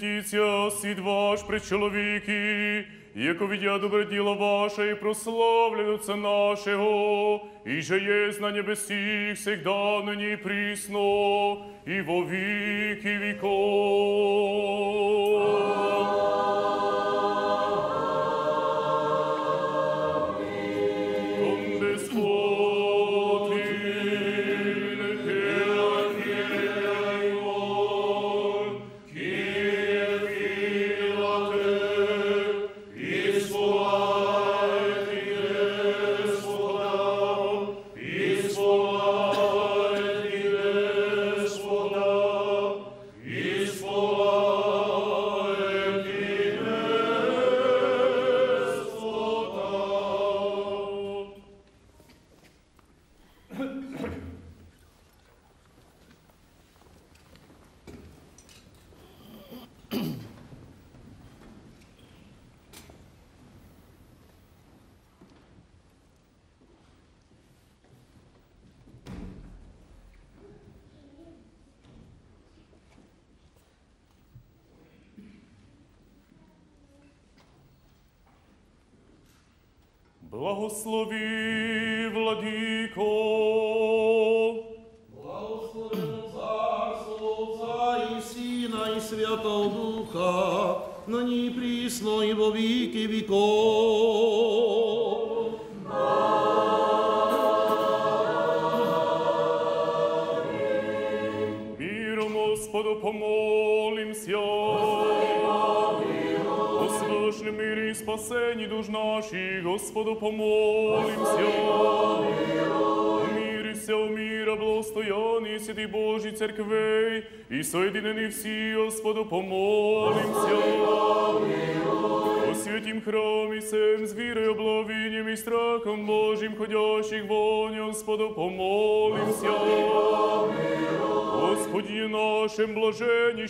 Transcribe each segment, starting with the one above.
да просвітиться світ ваш при чоловіки, яко видя добре діло ваше і прославлено це нашого, і же є на небесі всегда нині і прісно, і во віки віков.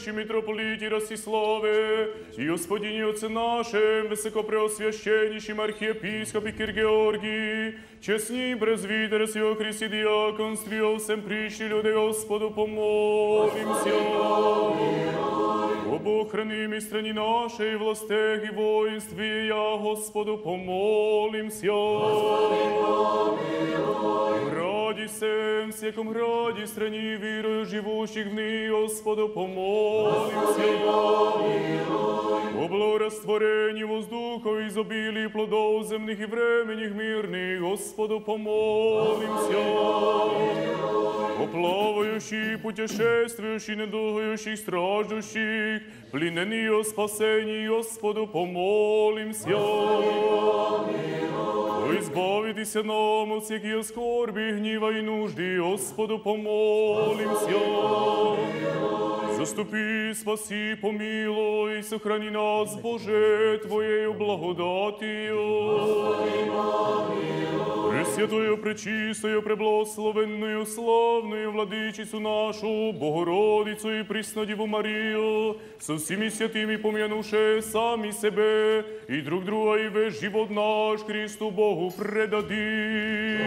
вищий митрополіті Ростиславе, и Господині Отце нашим, високопреосвященнішим архієпископі Кир Георгій, чесні брезвідери сього Христі діаконстві, всем прийшли люди, Господу, помолимся. Обухраним и страни страні нашої и і и я Господу помолимся. Господи, помилуй всем, всяком ради страни, верою живущих в ней, Господу помолимся. О благорастворении воздуха, изобилии плодов земных и временных мирных, Господу помолимся. О плавающих, путешествующих, недугающих, страждущих, пленены о спасении, Господу помолимся. О избавитеся нам от всяких скорби, гнева и нужды, Господу помолимся. Заступи, спаси, помилуй, сохрани нас, Боже, Твоею благодатью. Пресвятую, пречистую, преблагословенную, славную владычицу нашу, Богородицу и Преснодеву Марию, со всеми святыми помянувши сами себе и друг друга, и весь живот наш Христу Богу предадим.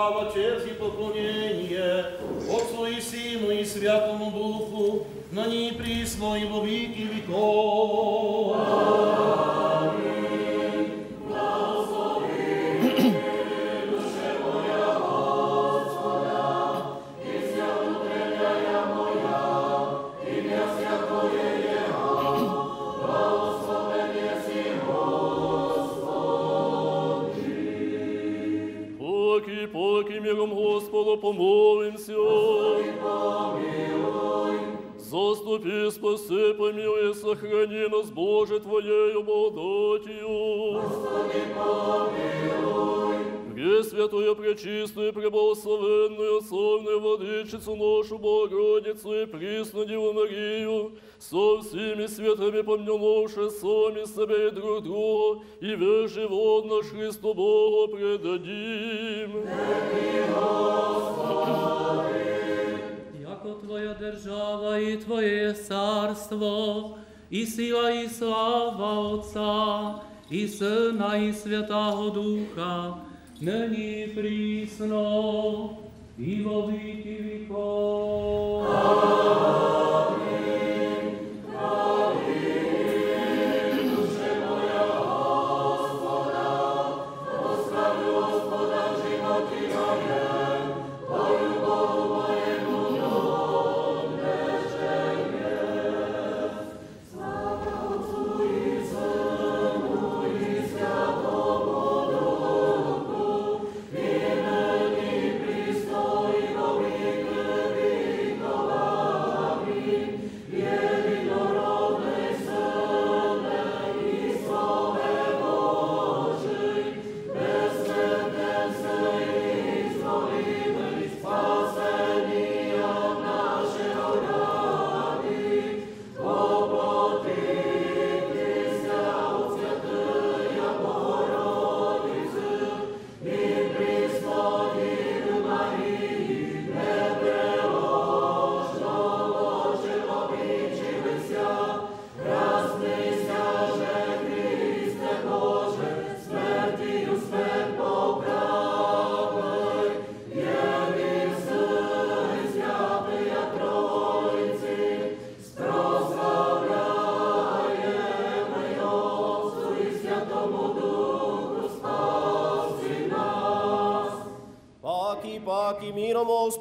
слава, честь и поклонение Отцу и Сыну и Святому Духу, ныне и присно и во веки веков. Помолимся. Заступи, спаси, помилуй, сохрани нас, Боже, Твоею благодатью. Пресвятую, пречистую, преблагословенную, славную Владычицу нашу Богородицу и присну Деву Марию, со всеми святыми помянувши сами себя и друг друга, и весь живот наш Христу Богу предадим. Яко Твоя держава и Твое царство, i sila i sláva Otca, i Syna i Świętego Ducha, nyní prísno i vo vekov. Páky,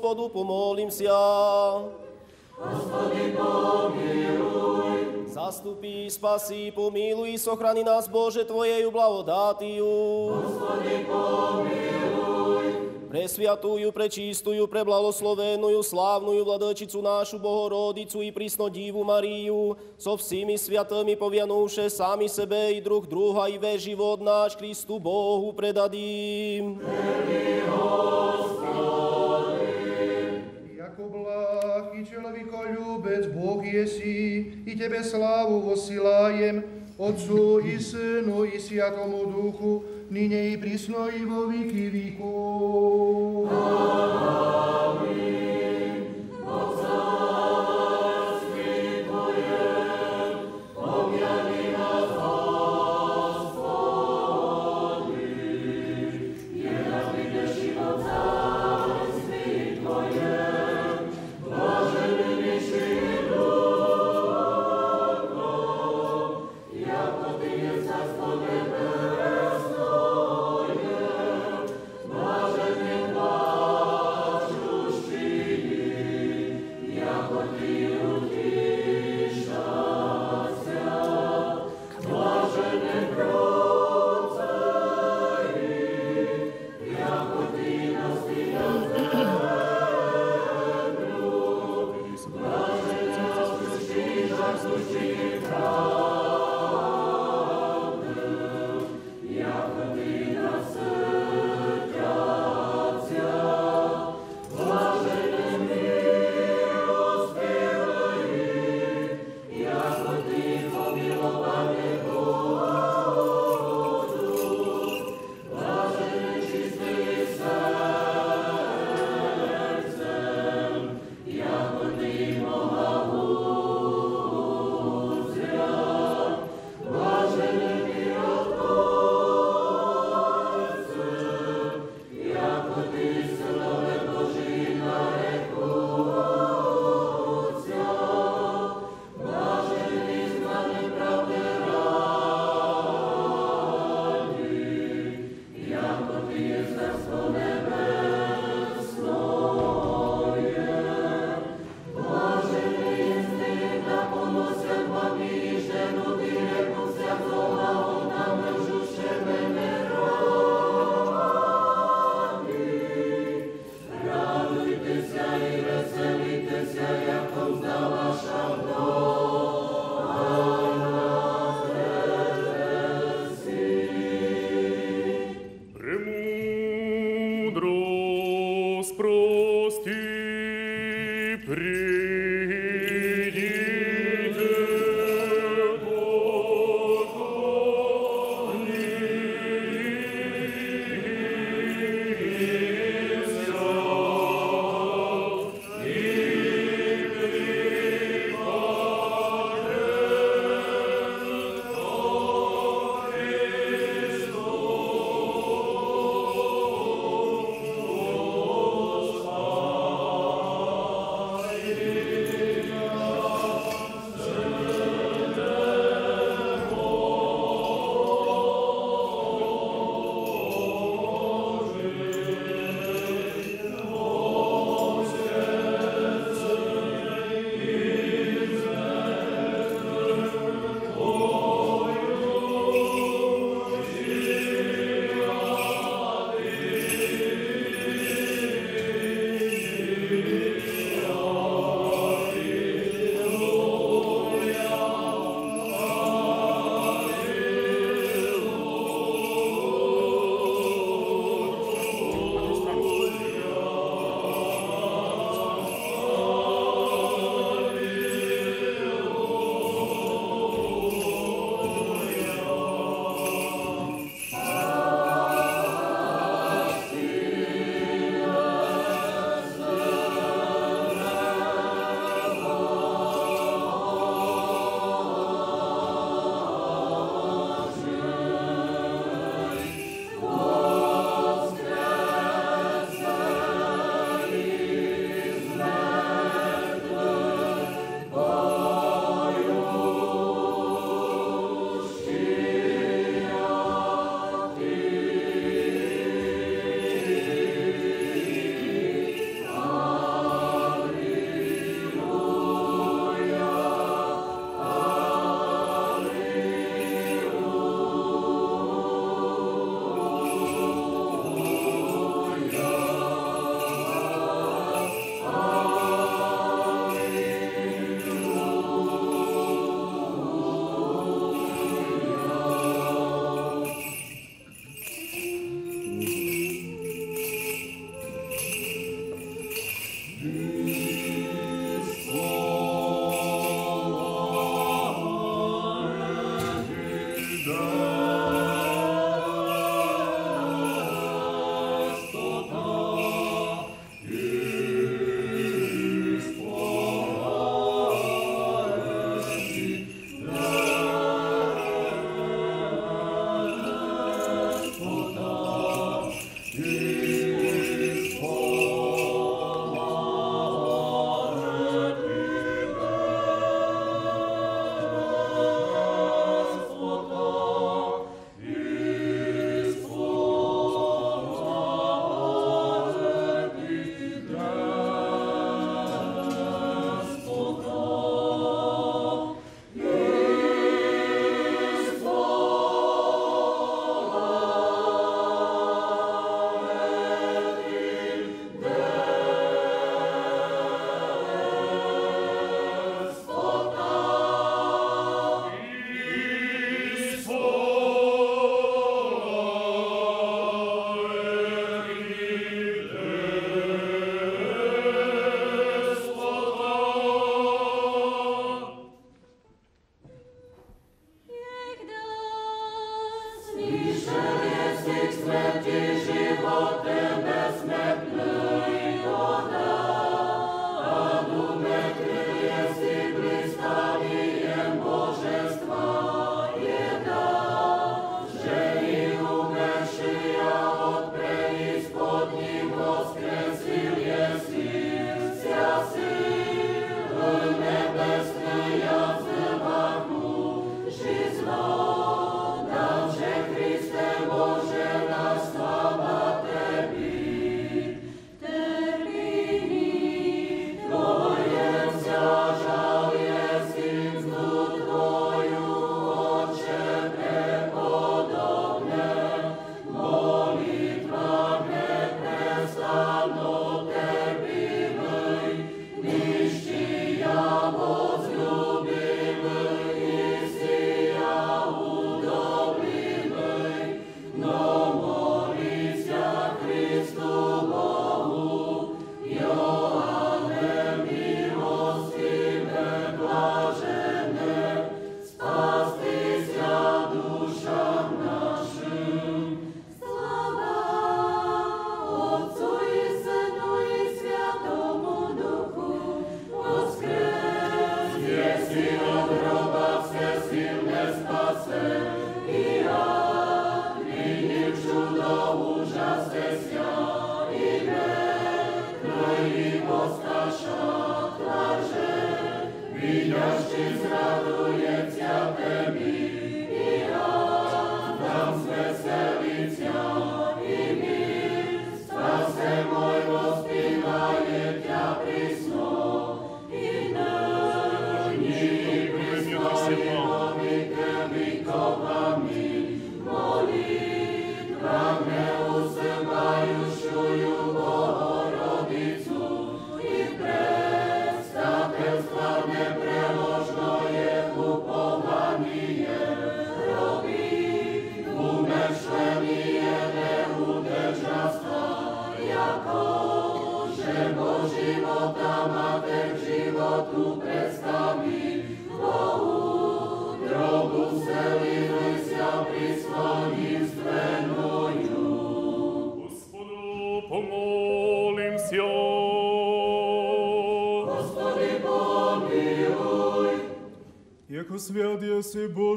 Hospodu, pomolím sa. Hospode, pomiluj. Zastupí, spasí, pomíluj, sochrani nás, Bože, Tvojeju blagodátiu. Hospode, pomiluj. Presviatujú, prečistujú, preblaloslovenujú, slávnujú vladečicu, našu Bohorodicu i prísnodívu Mariju, so všemi sviatými povianúše sami sebe i druh druha i ve život náš Kristu Bohu predadím. Tebi, blah i človekoljubec Boh jesi, i Tebe slávu vosilajem, Otcu i Synu i Sviatomu Duchu, nyne i prisno i vo viky víkov. Otcu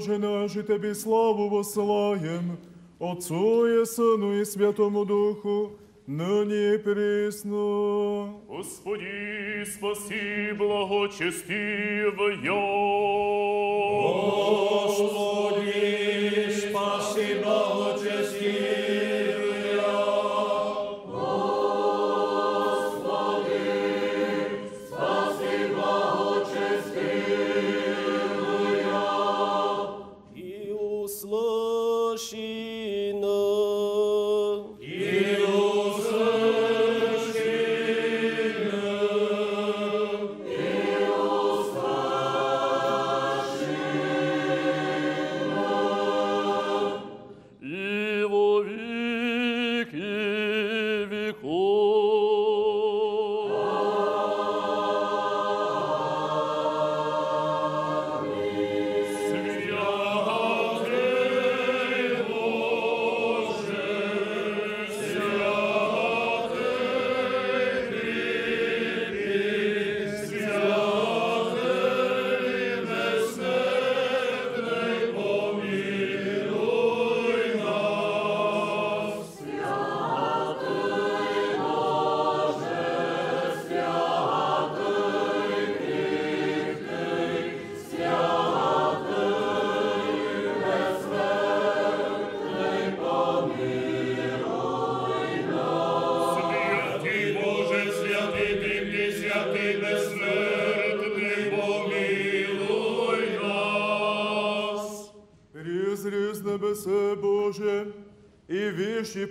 Боже наш, и Тебе славу воссылаем, Отцу и Сыну и Святому Духу, ныне и пресно. Господи, спаси благочестивая.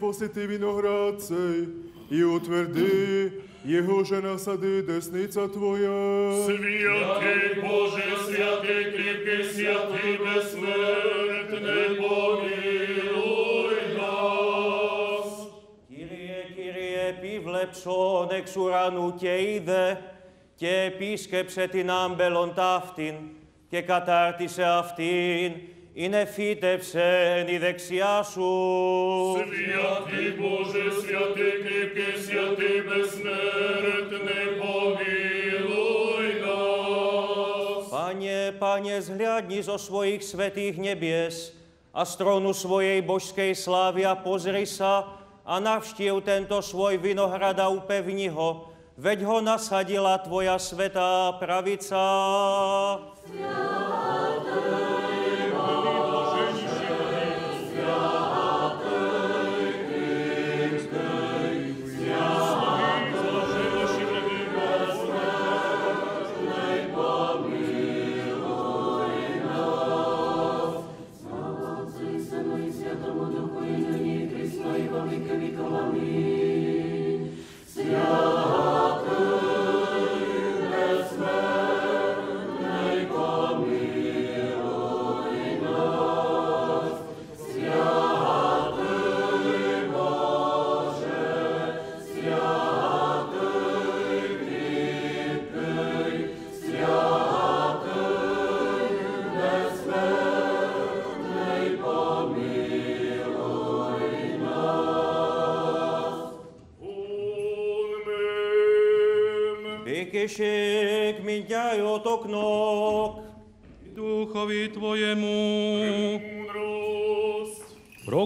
посити виноград цей, і утверди його же насади десниця Твоя. Святий Боже, святий кріпкий, святий безсмертний, помилуй нас. Kyrie, Kyrie, piwlepszon, eksuranu tieide, tie piske přeti nám belon taftin, tie katartise aftin, είναι φύτεψεν η δεξιά σου. Святий Боже, святий кріпкий, святий безсмертний, помилуй нас. Panie, Panie, zhľadni zo svojich svetých nebies a z trónu svojej božskej slávy a pozri sa a navštív tento svoj vinohrad a upevni ho, veď ho nasadila Tvoja svetá pravica. Amen.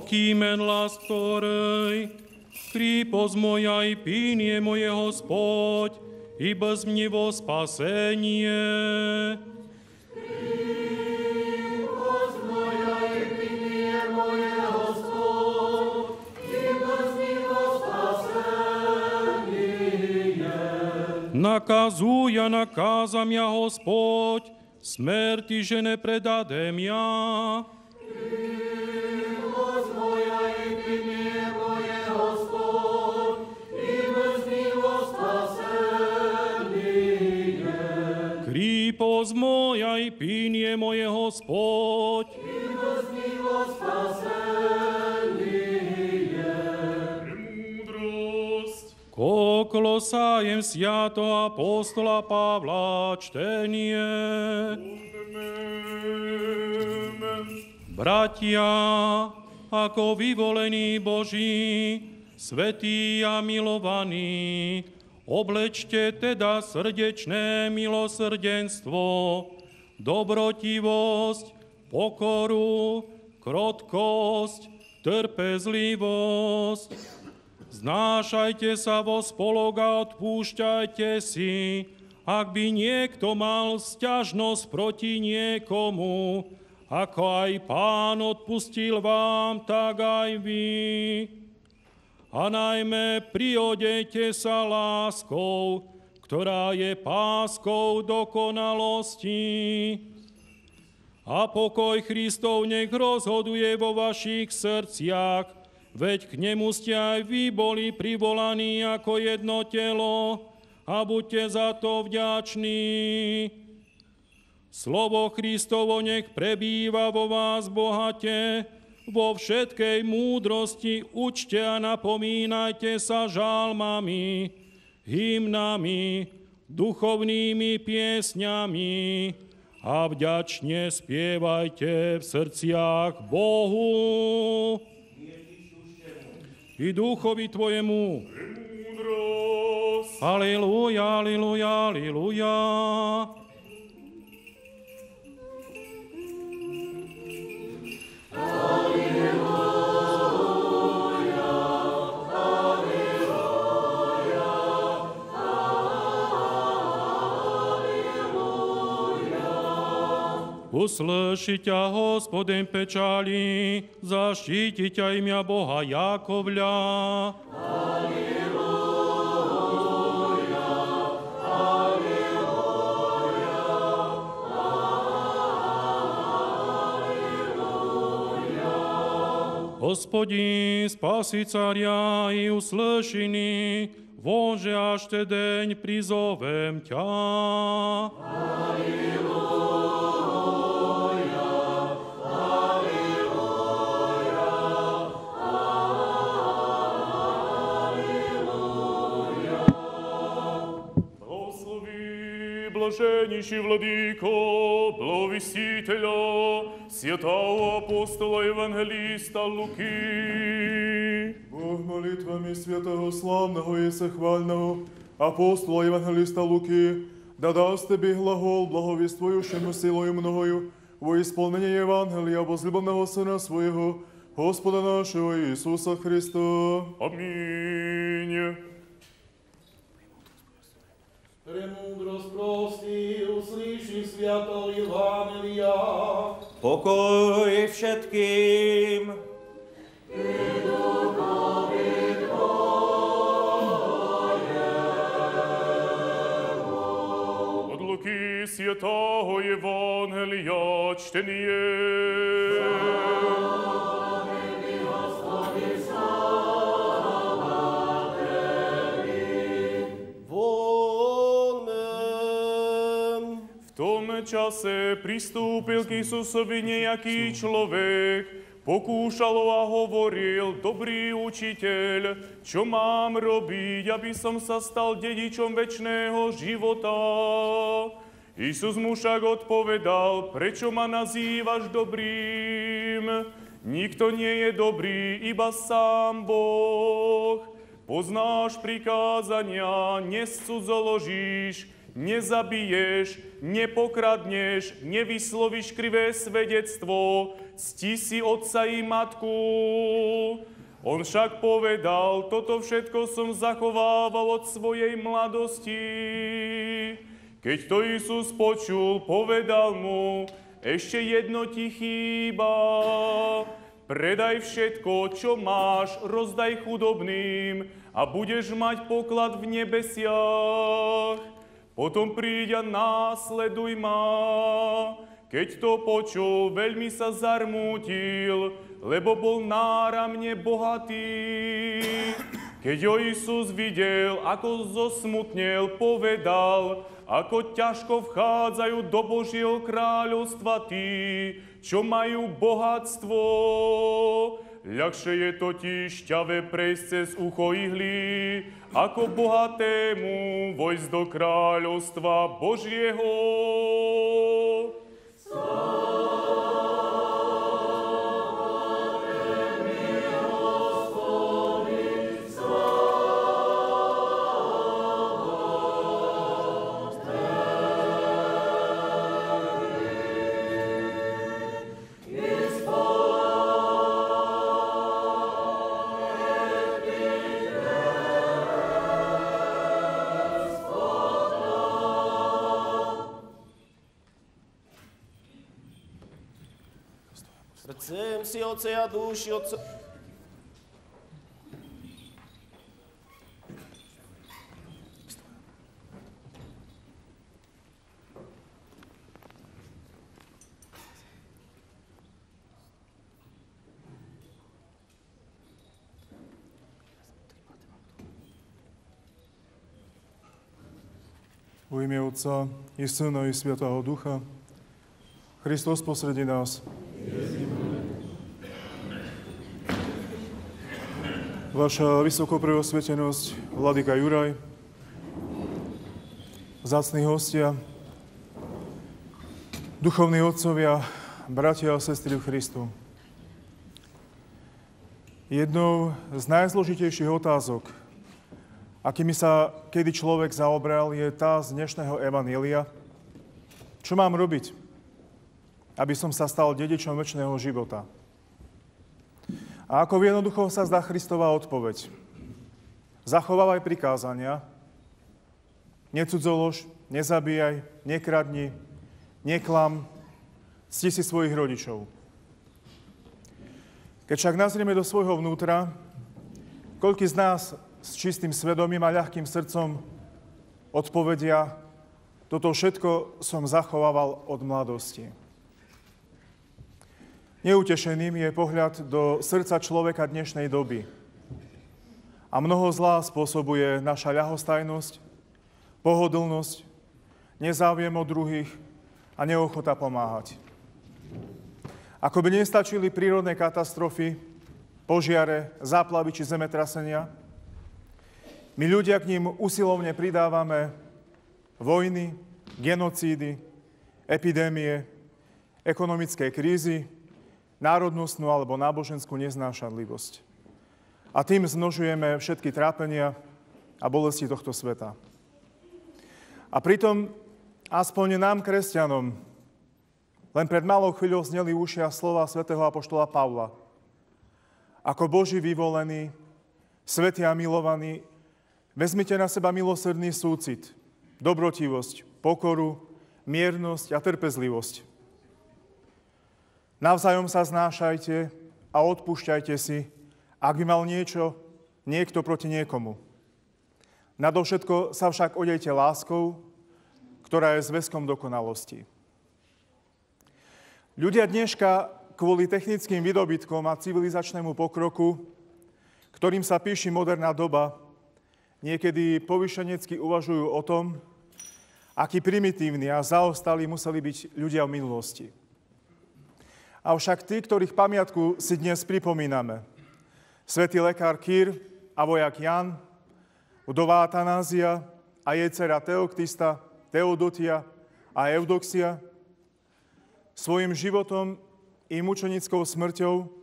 Prokýmen lás ktorej, krípos moja i pínie moje Hospod, i bezmnivo spasenie. Nakazuja, nakázam ja Hospod, smrti že ne predadem ja. Krípos moja i pínie moje Hospod. Mudrost. Koklosajem sviato apostola Pavla čtenie. Bratia, ako vyvolení Boží, svetí a milovaní, oblečte teda srdečné milosrdenstvo, dobrotivosť, pokoru, krotkosť, trpezlivosť. Znášajte sa vo spolok a odpúšťajte si, ak by niekto mal sťažnosť proti niekomu, ako aj pán odpustil vám, tak aj vy. A najmä priodejte sa láskou, ktorá je páskou dokonalosti. A pokoj Kristov nech rozhoduje vo vašich srdciach, veď k nemu ste aj vy boli privolaní ako jedno telo a buďte za to vďační. Slovo Kristovo nech prebýva vo vás bohate, vo všetkej múdrosti učte a napomínajte sa žalmami, hymnami, duchovnými piesňami a vďačne spievajte v srdciach Bohu i duchovi Tvojemu. Aleluja, aleluja, aleluja. Услыши ťa, Hospodin, pečali, zaštiti ťa imia Boha Jakovľa. Hospodin, spasi caria i uslyšini, Bože, až te deň prizovem ťa. Благослови, блаженніші владико, благовістителя, святого апостола Євангеліста Луки. Бог молитвами святого славного і сахвального апостола Євангеліста Луки, да даст тобі глагол, благовіствуючому силою многою во ісполнення Євангелія, возлюбленого Сина Своєго, Господа нашого Ісуса Христа. Амінь. Премудро спрости, услыши свято Євангелія. Покой všetkým. От Луки Святого Євангелія чтеніє. Čase pristúpil k Isusovi nejaký človek, pokúšalo a hovoril, dobrý učiteľ, čo mám robiť, aby som sa stal dedičom väčšného života? Isus mu však odpovedal, prečo ma nazývaš dobrým? Nikto nie je dobrý, iba sám Boh. Poznáš prikázania, nescudzoložíš, nezabiješ, nepokradneš, nevyslovíš krivé svedectvo, cti si otca i matku. On však povedal, toto všetko som zachovával od svojej mladosti. Keď to Isus počul, povedal mu, ešte jedno ti chýba. Predaj všetko, čo máš, rozdaj chudobným a budeš mať poklad v nebesiach. Potom príď a následuj ma. Keď to počul, veľmi sa zarmútil, lebo bol náramne bohatý. Keď ho Isus videl, ako zosmutnel, povedal, ako ťažko vchádzajú do Božieho kráľovstva tí, čo majú bohatstvo. Ľahšie je totiž ťave prejsť cez ucho ihly, ako bohatému vojsť do kráľovstva Božieho. Srdcem si oce a duši otca... V imię Otca i Syna i Świętego Ducha. Chrystus posredi nás. Vaša vysokopreosvetenosť, Vladika Juraj, zácni hostia, duchovní otcovia, bratia a sestry v Christu. Jednou z najzložitejších otázok, akými sa kedy človek zaobral, je tá z dnešného Evanília. Čo mám robiť, aby som sa stal dedičom väčšného života? A ako jednoducho sa zdá Christová odpoveď. Zachovávaj prikázania, necudzolož, nezabíjaj, nekradni, neklam, cti si svojich rodičov. Keď však nazrieme do svojho vnútra, koľký z nás s čistým svedomím a ľahkým srdcom odpovedia, toto všetko som zachovával od mladosti. Neutešeným je pohľad do srdca človeka dnešnej doby. A mnoho zlá spôsobuje naša ľahostajnosť, pohodlnosť, nezáujem o druhých a neochota pomáhať. Ako by nestačili prírodné katastrofy, požiare, záplavy či zemetrasenia, my ľudia k ním usilovne pridávame vojny, genocídy, epidémie, ekonomickej krízy, národnostnú alebo náboženskú neznášanlivosť. A tým zmnožujeme všetky trápenia a bolesti tohto sveta. A pritom aspoň nám, kresťanom, len pred malou chvíľou zneli ušia slova svätého Apoštola Pavla. Ako Boží vyvolený, svetý a milovaný, vezmite na seba milosrdný súcit, dobrotivosť, pokoru, miernosť a trpezlivosť. Navzájom sa znášajte a odpúšťajte si, ak by mal niečo niekto proti niekomu. Nadovšetko sa však odejte láskou, ktorá je zväzkom dokonalosti. Ľudia dneška kvôli technickým výdobytkom a civilizačnému pokroku, ktorým sa píši moderná doba, niekedy povyšenecky uvažujú o tom, akí primitívni a zaostali museli byť ľudia v minulosti. Avšak tí, ktorých pamiatku si dnes pripomíname, svätý lekár Kýr a vojak Jan, vdová Atanázia a jej dcera Teoktista, Teodotia a Eudoxia, svojim životom i mučenickou smrťou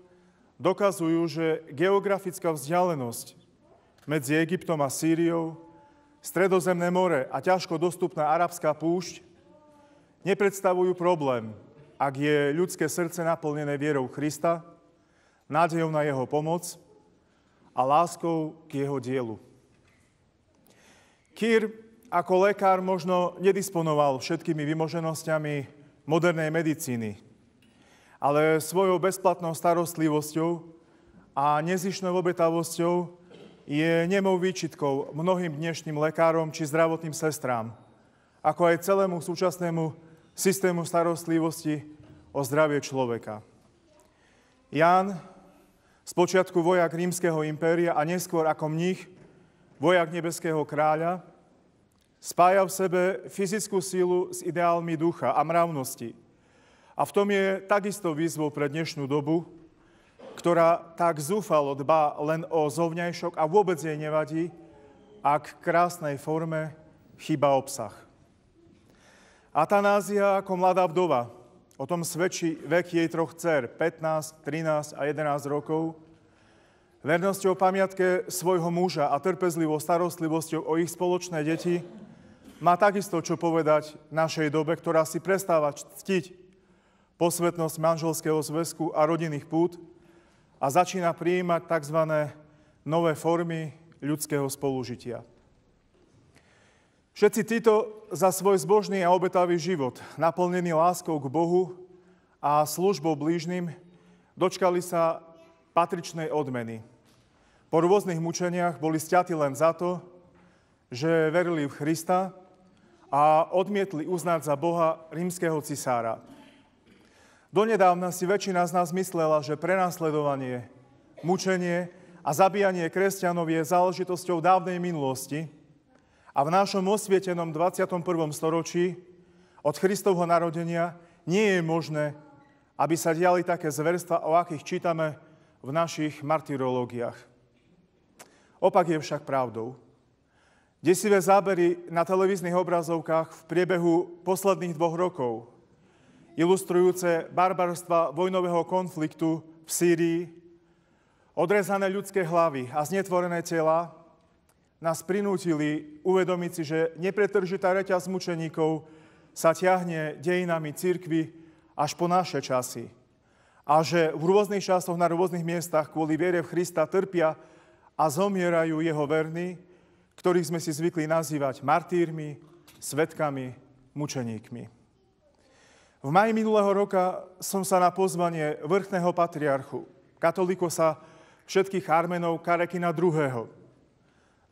dokazujú, že geografická vzdialenosť medzi Egyptom a Sýriou, Stredozemné more a ťažko dostupná arabská púšť nepredstavujú problém, ak je ľudské srdce naplnené vierou Krista, nádejou na jeho pomoc a láskou k jeho dielu. Kýr ako lekár možno nedisponoval všetkými vymoženosťami modernej medicíny, ale svojou bezplatnou starostlivosťou a nezišnou obetavosťou je nemou výčitkou mnohým dnešným lekárom či zdravotným sestrám, ako aj celému súčasnému systému starostlivosti o zdravie človeka. Ján, spočiatku vojak rímskeho impéria a neskôr ako mních, vojak nebeského kráľa, Spája v sebe fyzickú sílu s ideálmi ducha a mravnosti. A v tom je takisto výzvou pre dnešnú dobu, ktorá tak zúfalo dba len o zovňajšok a vôbec jej nevadí, ak krásnej forme chýba obsah. Atanázia ako mladá vdova, o tom svedčí vek jej troch dcer, 15, 13 a 11 rokov, vernosťou pamiatke svojho muža a trpezlivou starostlivosťou o ich spoločné deti, má takisto čo povedať našej dobe, ktorá si prestáva ctiť posvetnosť manželského zväzku a rodinných pút a začína prijímať tzv. nové formy ľudského spolužitia. Všetci títo za svoj zbožný a obetavý život, naplnený láskou k Bohu a službou blížnym, dočkali sa patričnej odmeny. Po rôznych mučeniach boli stiati len za to, že verili v Krista a odmietli uznať za Boha rímskeho cisára. Donedávna si väčšina z nás myslela, že prenasledovanie, mučenie a zabíjanie kresťanov je záležitosťou dávnej minulosti a v našom osvietenom 21. storočí od Kristovho narodenia nie je možné, aby sa diali také zverstva, o akých čítame v našich martyrológiách. Opak je však pravdou. Desivé zábery na televíznych obrazovkách v priebehu posledných dvoch rokov, ilustrujúce barbarstva vojnového konfliktu v Sýrii, odrezané ľudské hlavy a znetvorené tela, nás prinútili uvedomiť si, že nepretržitá reťaz mučeníkov sa ťahne dejinami církvy až po naše časy. A že v rôznych časoch na rôznych miestach kvôli viere v Krista trpia a zomierajú jeho verní, ktorých sme si zvykli nazývať martírmi, svetkami, mučeníkmi. V maji minulého roka som sa na pozvanie vrchného patriarchu, katolikosa všetkých Armenov Karekina II.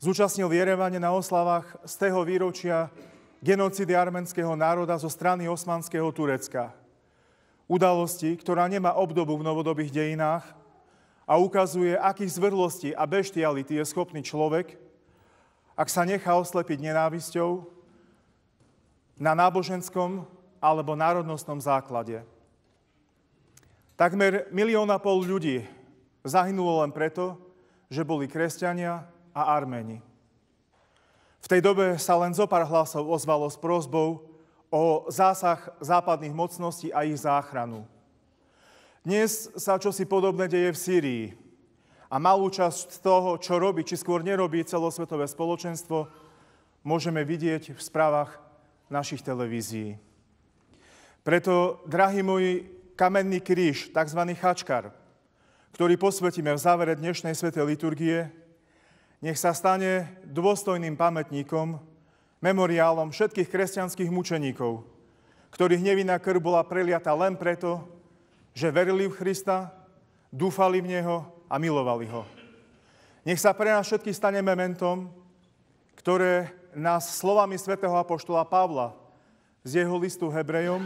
Zúčastnil v Jerevane na oslavách z tého výročia genocidy arménskeho národa zo strany osmanského Turecka. Udalosti, ktorá nemá obdobu v novodobých dejinách a ukazuje, akých zvrlostí a beštiality je schopný človek, ak sa nechá oslepiť nenávisťou na náboženskom alebo národnostnom základe. Takmer milión a pol ľudí zahynulo len preto, že boli kresťania a Arméni. V tej dobe sa len zo pár hlasov ozvalo s prozbou o zásah západných mocností a ich záchranu. Dnes sa čosi podobné deje v Sýrii a malú časť toho, čo robí, či skôr nerobí celosvetové spoločenstvo, môžeme vidieť v správach našich televízií. Preto, drahí moji, kamenný kríž, tzv. chačkar, ktorý posvetíme v závere dnešnej svetej liturgie, nech sa stane dôstojným pamätníkom, memoriálom všetkých kresťanských mučeníkov, ktorých nevinná krv bola preliata len preto, že verili v Krista, dúfali v Neho a milovali Ho. Nech sa pre nás všetky stane mementom, ktoré nás slovami svätého Apoštola Pavla z jeho listu Hebrejom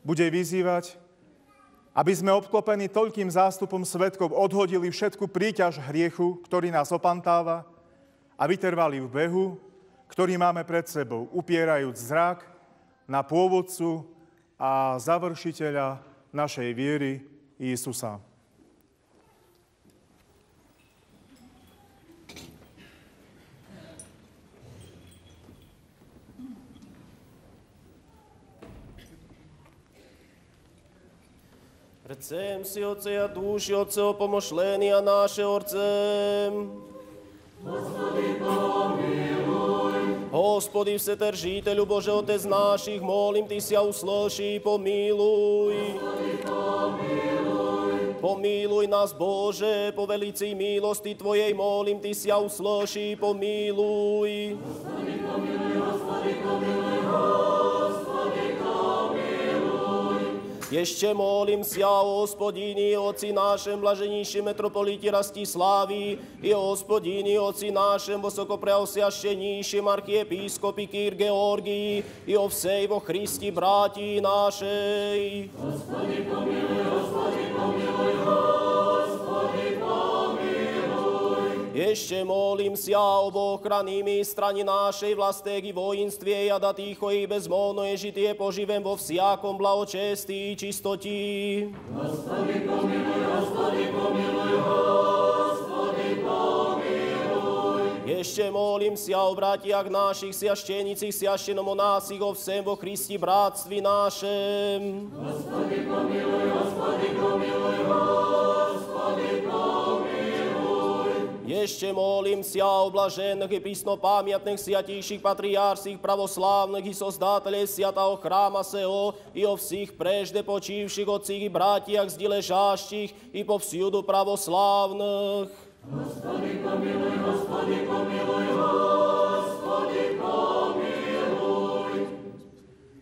bude vyzývať, aby sme obklopení toľkým zástupom svetkov odhodili všetku príťaž hriechu, ktorý nás opantáva a vytrvali v behu, ktorý máme pred sebou, upierajúc zrak na pôvodcu a završiteľa našej viery Jezusa. Rcem si Otce a duši Otceho pomošleni a naše Orcem. Gospodi pomiluj. Gospodi Vsetržiteľu Bože Otec našich, molim Ty si a usloši, pomiluj. Gospodi pomiluj. Pomiluj nás Bože, po velici milosti Tvojej, molim Ty si a usloši, pomiluj. Gospodi ešte molím sia o hospodíni, oci našem blaženíšem metropoliti Rastislávy i o hospodíni, oci našem vysokopreosviaštenejším archiepiskopi Kýr Georgii i o vsej vo Christi bratí našej. Gospodi pomiluj, Gospodi pomiluj, pomiluj. Ešte molím sia o ochranými strani našej vlastek i vojinstvie a da ticho i bezmolno je žitie poživem vo vsiakom blahočestí i čistoti. Gospodi pomiluj, Gospodi pomiluj, Gospodi pomiluj. Ešte molím sia o bratiach našich siaštenicích, siaštenomonásich, o vsem vo Christi bratstvi našem. Gospodi pomiluj, Gospodi pomiluj, Gospodi pomiluj. Ešte molím sia o blažených i písnopamiatných siatejších patriárských pravoslávnych i sozdáteľe siatého chráma seho i o všich prežde počívších otcích i bratiach zdi ležáštich i po všudu pravoslávnych. Gospodi pomiluj, Gospodi pomiluj, Gospodi pomiluj.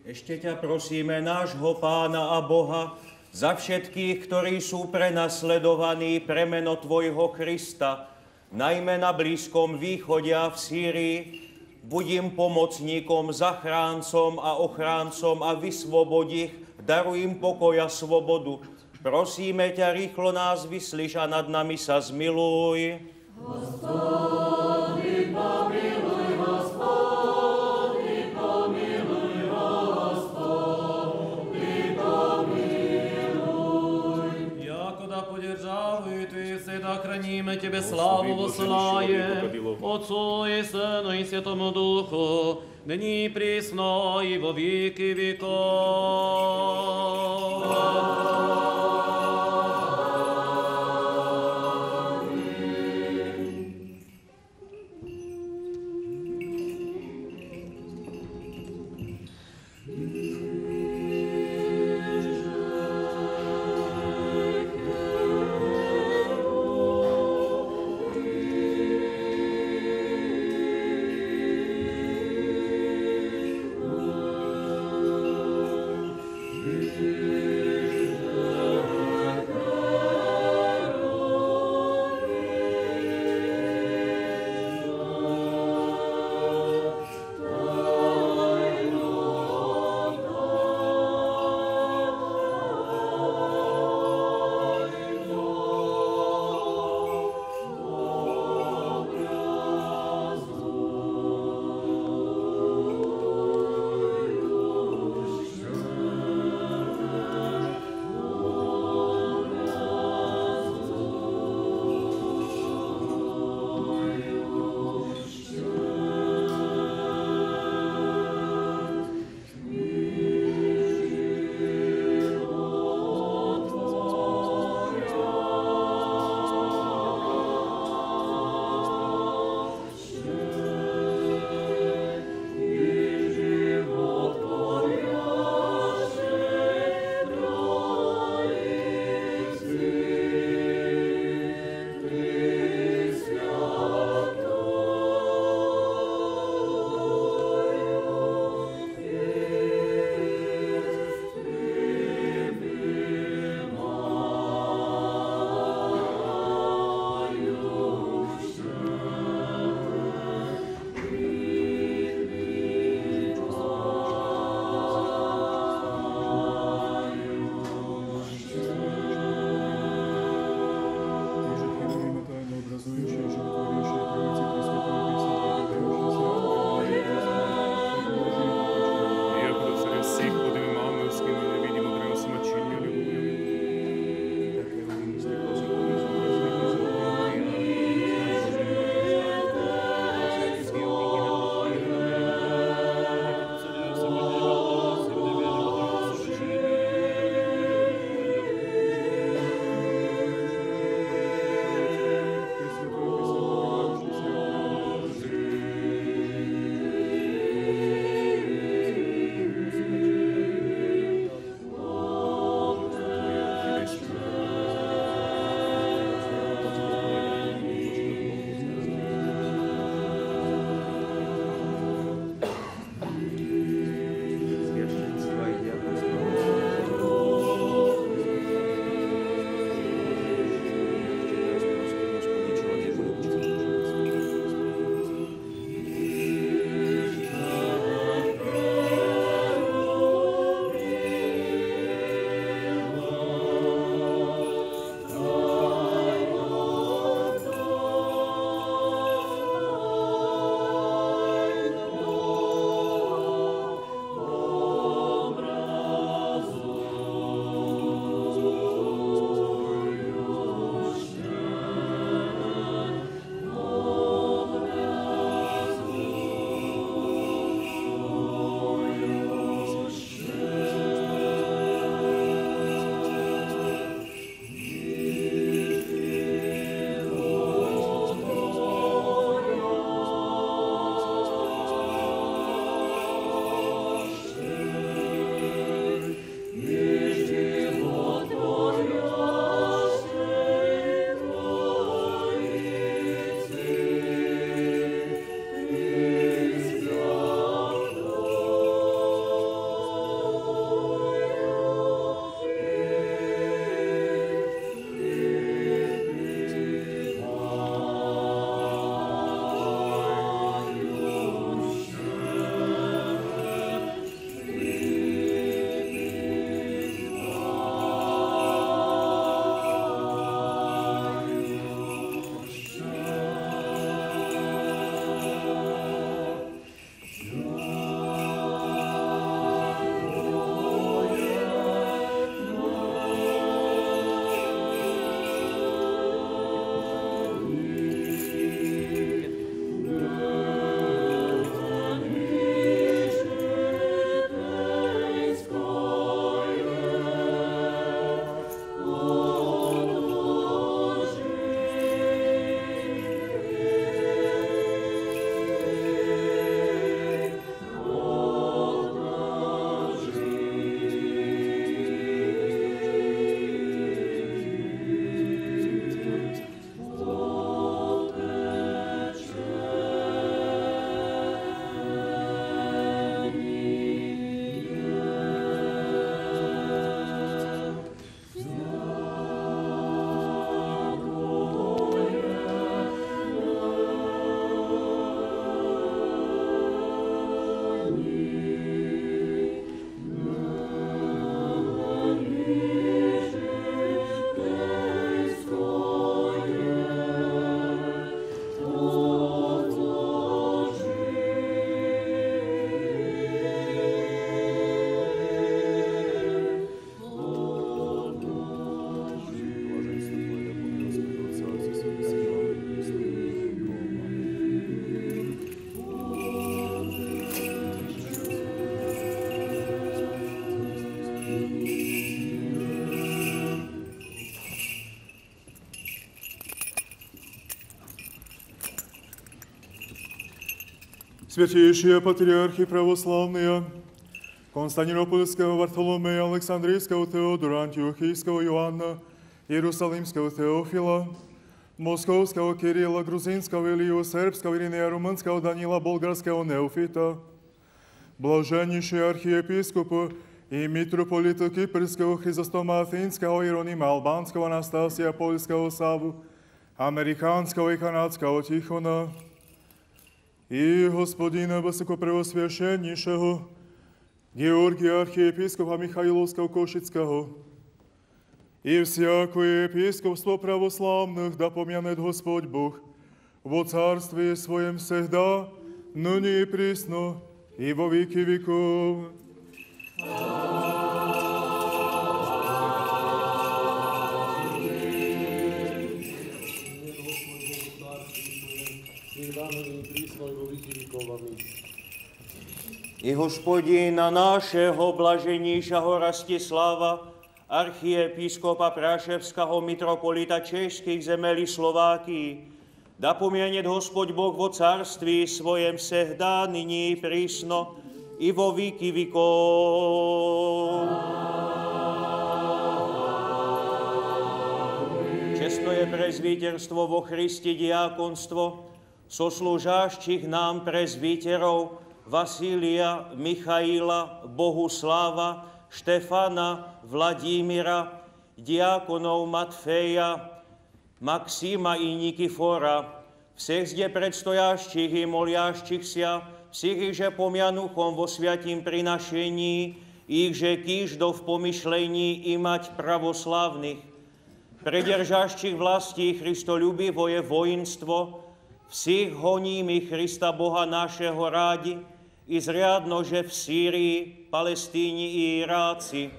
Ešte ťa prosíme, nášho Pána a Boha, za všetkých, ktorí sú prenasledovaní pre meno Tvojho Krista, najmä na Blízkom východe a v Sýrii, budím pomocníkom, zachráncom a ochráncom a vysvobod ich, daruj pokoj a svobodu. Prosíme ťa, rýchlo nás vyslíš a nad nami sa zmiluj. Hospodin, всегда храним и Тебе славу воссылаем, Отцу и Сыну и Святому Духу, ныне и присно и во веки веков. Святейшие патриархи православные, Константинопольского Вартоломея, Александрийского Теодора, Антиохийского Иоанна, Иерусалимского Теофила, Московского Кирилла, Грузинского Илью, Сербского Иринея, Румынского Данила, Болгарского Неофита, блаженнейшие архиепископы и митрополита Кипрского Хризостома Афинского Иеронима, Албанского Анастасия, Польского Саву, Американского и Канадского Тихона, и господина высокопреосвященнейшего Георгия архиепископа Михаиловского Кошицкого, и всякое епископство православных да помянет Господь Бог во царстве Своем всегда, ныне и присно, и во веки веков. I hospodina našeho blaženíšaho Rastislava, archiepiskopa Praševského mitropolita Českých zemeli Slovákii, da pomienet Hospod Boh vo carství svojem sehda, nyní prísno i vo výky vikov. Često je prezvíterstvo vo Christi diakonstvo, soslúžáščich nám prezvíterov Vasília, Michaila, Bohuslava, Štefana, Vladimíra, diakonov Matfeja, Maxima i Nikifora, všech zde predstojáščich i moliáščich sia, všich že pomianuchom vo sviatím prinašení, ich že kýždo v pomyšlení imať pravoslavných, predržáščich vlastí Christolюбиво je vojenstvo, všich honíme Krista Boha našeho rádi, i zriadno, že v Sýrii, Palestíni i Iráci,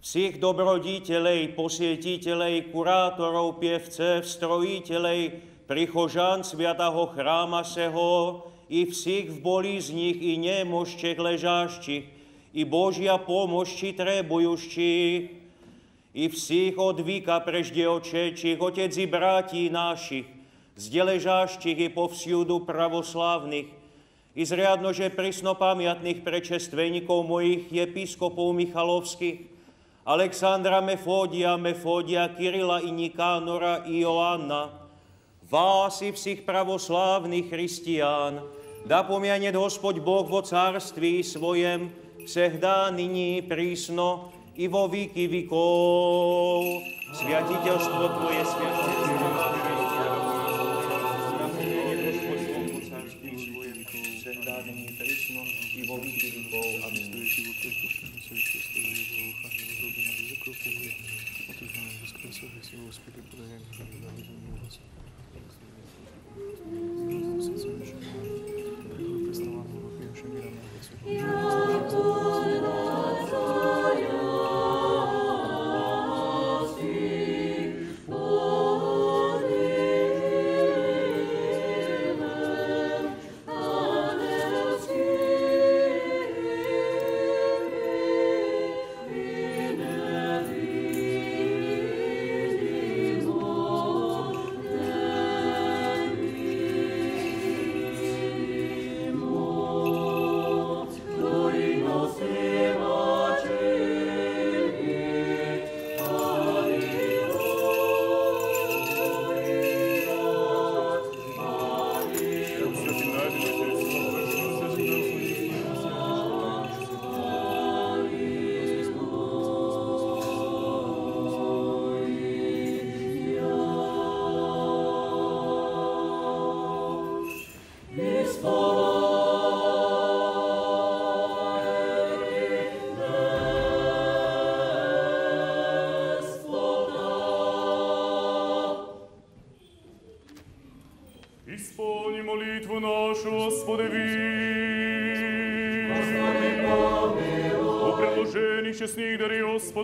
všich dobrodítelej, posvietitelej, kurátorov, pievce, strojitelej, prichožán sviatého chráma seho, i všich v bolízních i nemožčech ležáščich, i Božia pomožči trebujúščich, i všich od víka prežde očečích, otec i brátí našich, zdeležáščich i povsjudu pravoslávnych, i zriadno, že prisnopamiatných prečestveníkov mojich episkopov Michalovských, Alexandra Mefódia, Mefódia, Kirila i Nikánora i Joanna, vás i všich pravoslávnych christián, da pomianet Hospod Boh vo cárství svojem, всегда, nyní, prísno i vo výky vikov. Sviatiteľstvo Tvoje, sviatiteľstvo Исполни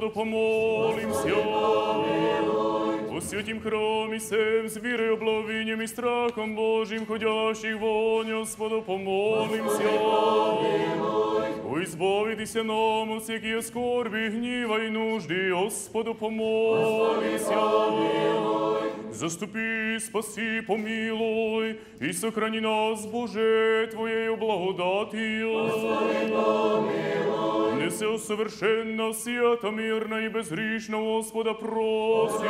Господу помолимся. О святім храмі сем, з вірою, обловінням і страхом Божим, ходящих вонь, Господу помолимся. О избавитися нам от всякие скорби, гніва і нужди, Господу помолимся. Заступи, спаси, помилуй, и сохрани нас, Боже, Твоею благодатью. Господи, помилуй. Несе совершенно, свято, мирно и безгрішно, Господа просим.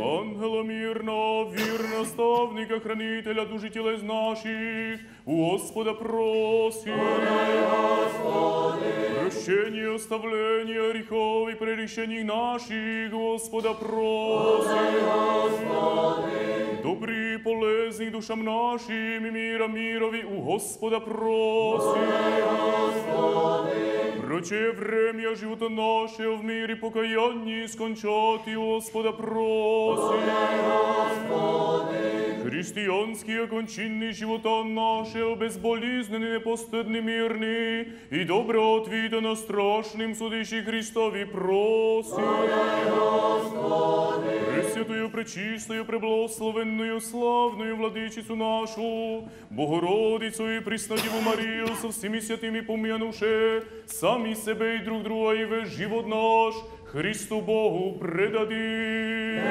Ангела мирно, вірно, ставника, хранителя душі тілес наших, у Господа просим. Прощение, оставление грехов и наших, Господа просим. Добрый, полезный душам нашим и мира мирови у Господа просим. Прочее время живота нашего в мире покаянии скончати, Господа просим. Христианские окончинный живота нашего безболезненный, непостыдный, мирный и добро отвида на страшным судище Христови просим. Пресвятую, пречистую, преблагословенную, славную владычицу нашу, Богородицу и Преснодеву Марию со всеми святыми помянувши, сами себе и друг друга и весь живот наш Христу Богу предадим.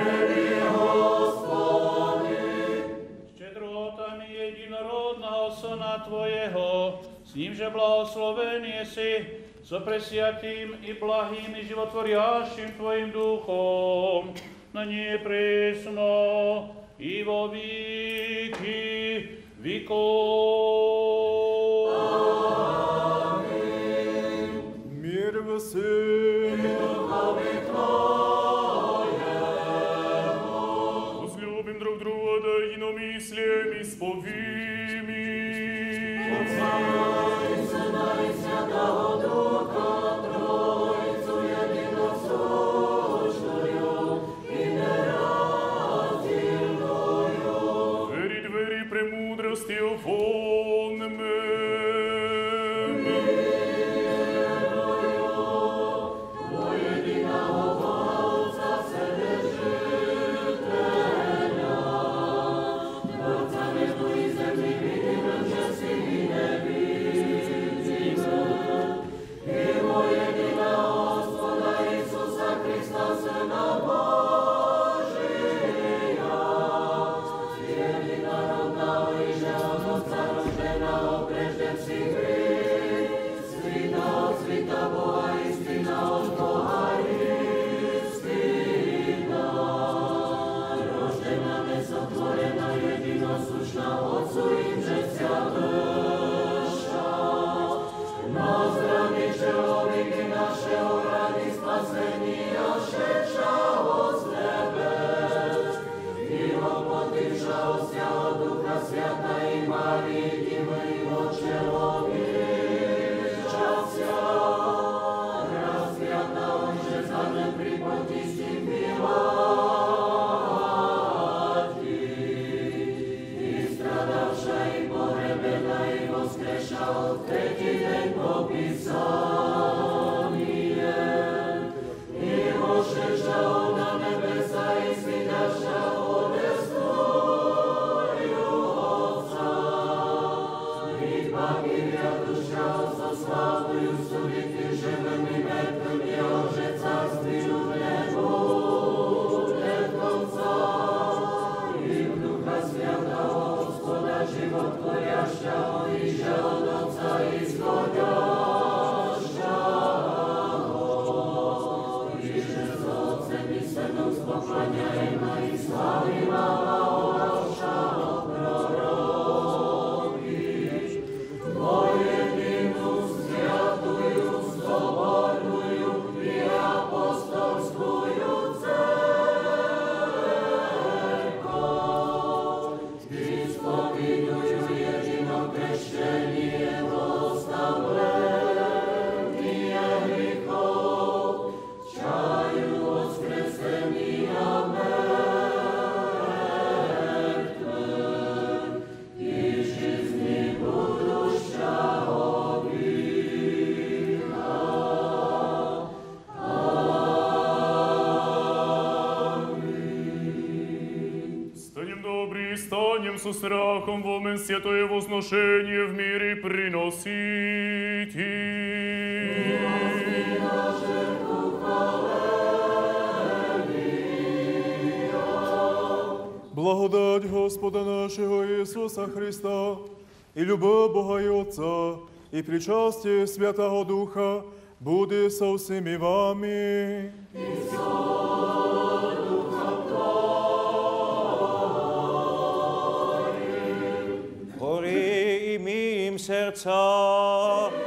Щедротами единородного Сына Твоего, с Ним же благословен еси, со пресвятым и благим и животворящим Твоим Духом, на не пресно и во веки веков. Мир в Сыне. Возлюбим друг друга, да единомыслием исповим со страхом во мен святое возношение в мире приносите. Благодать Господа нашего Иисуса Христа и любовь Бога и Отца, и причастие Святого Духа будет со всеми вами. serca.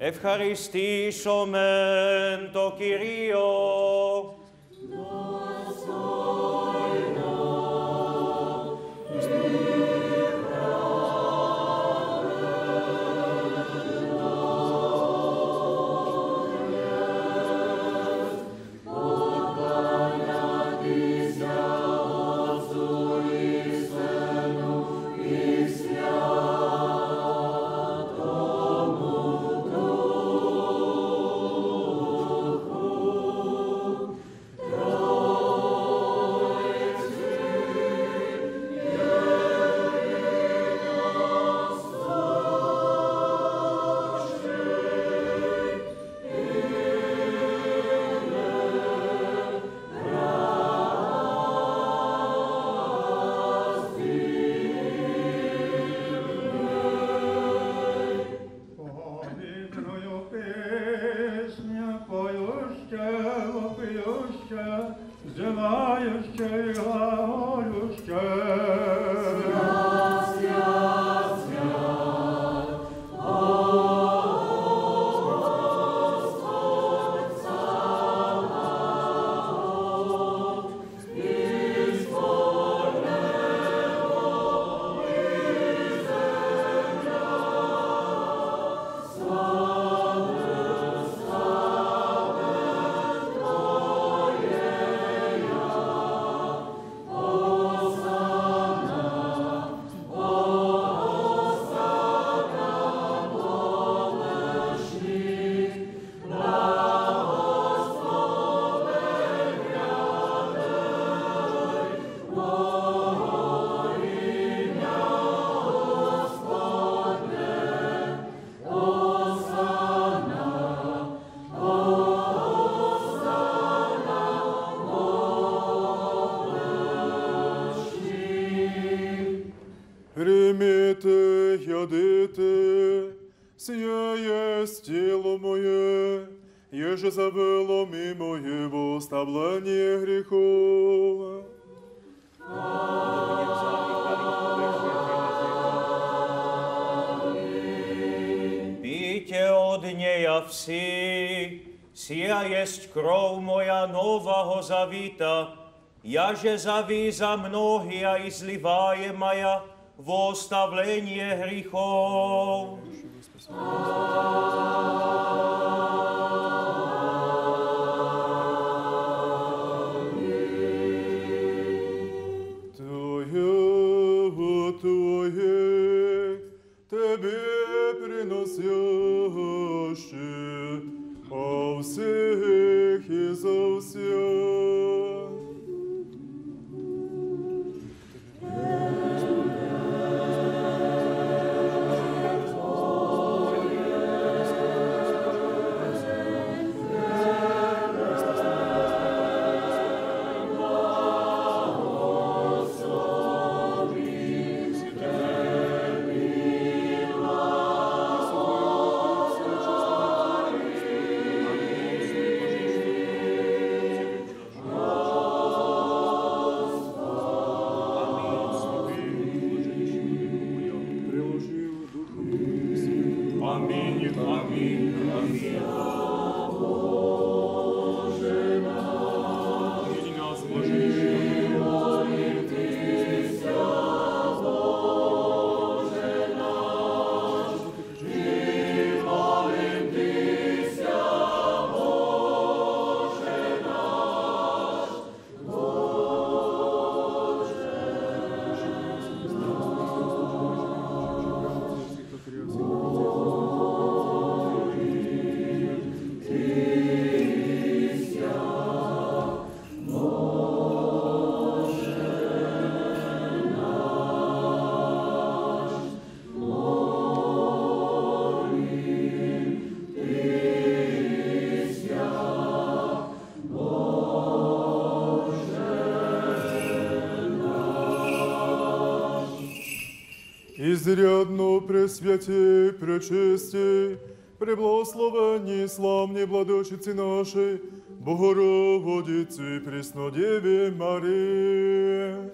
Ευχαριστήσομεν το κυρίω. п'юща, вопиюща, зелающа і глаголюща. Даже завиза многие изливаемая в оставление грехов. мне, владычицы нашей, Богородицы, Преснодеве Марии.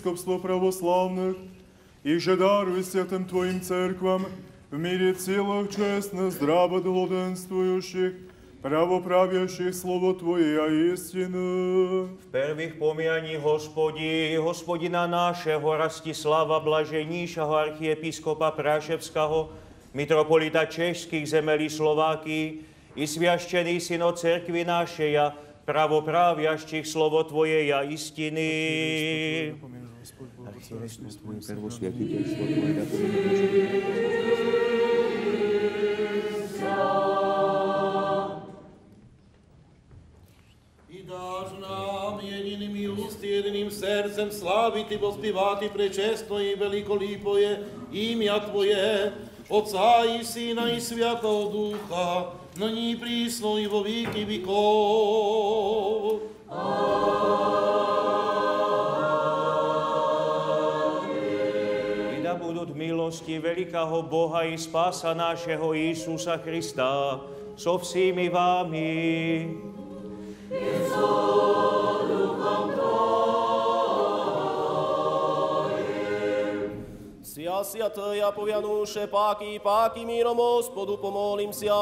епископство православных, и же даруй святым Твоим церквам в мире целых честно, здраво благоденствующих, правоправящих Слово Твое, а истину. V prvých pomianí hospodi, hospodina našeho Rastislava Blaženíšaho archiepiskopa Praševského, mitropolita Češských zemeli Slováky i sviaštený syno cerkvy našeja, pravopravjašćih slovo Tvoje ja istiny. Prvosvjetiteljstvo Tvoje da I daš nam jedinim i ust jedinim sercem slaviti, vospivati prečesto i veliko lipo je imja Tvoje, Otca i Sina i Svjatog Duha, na njih prisno i vo viki vikov. Milosti veľkého Boha i spása našeho Isusa Krista so všimi vámi. Ся святая повянуше, паки, паки миром Господу помолимся.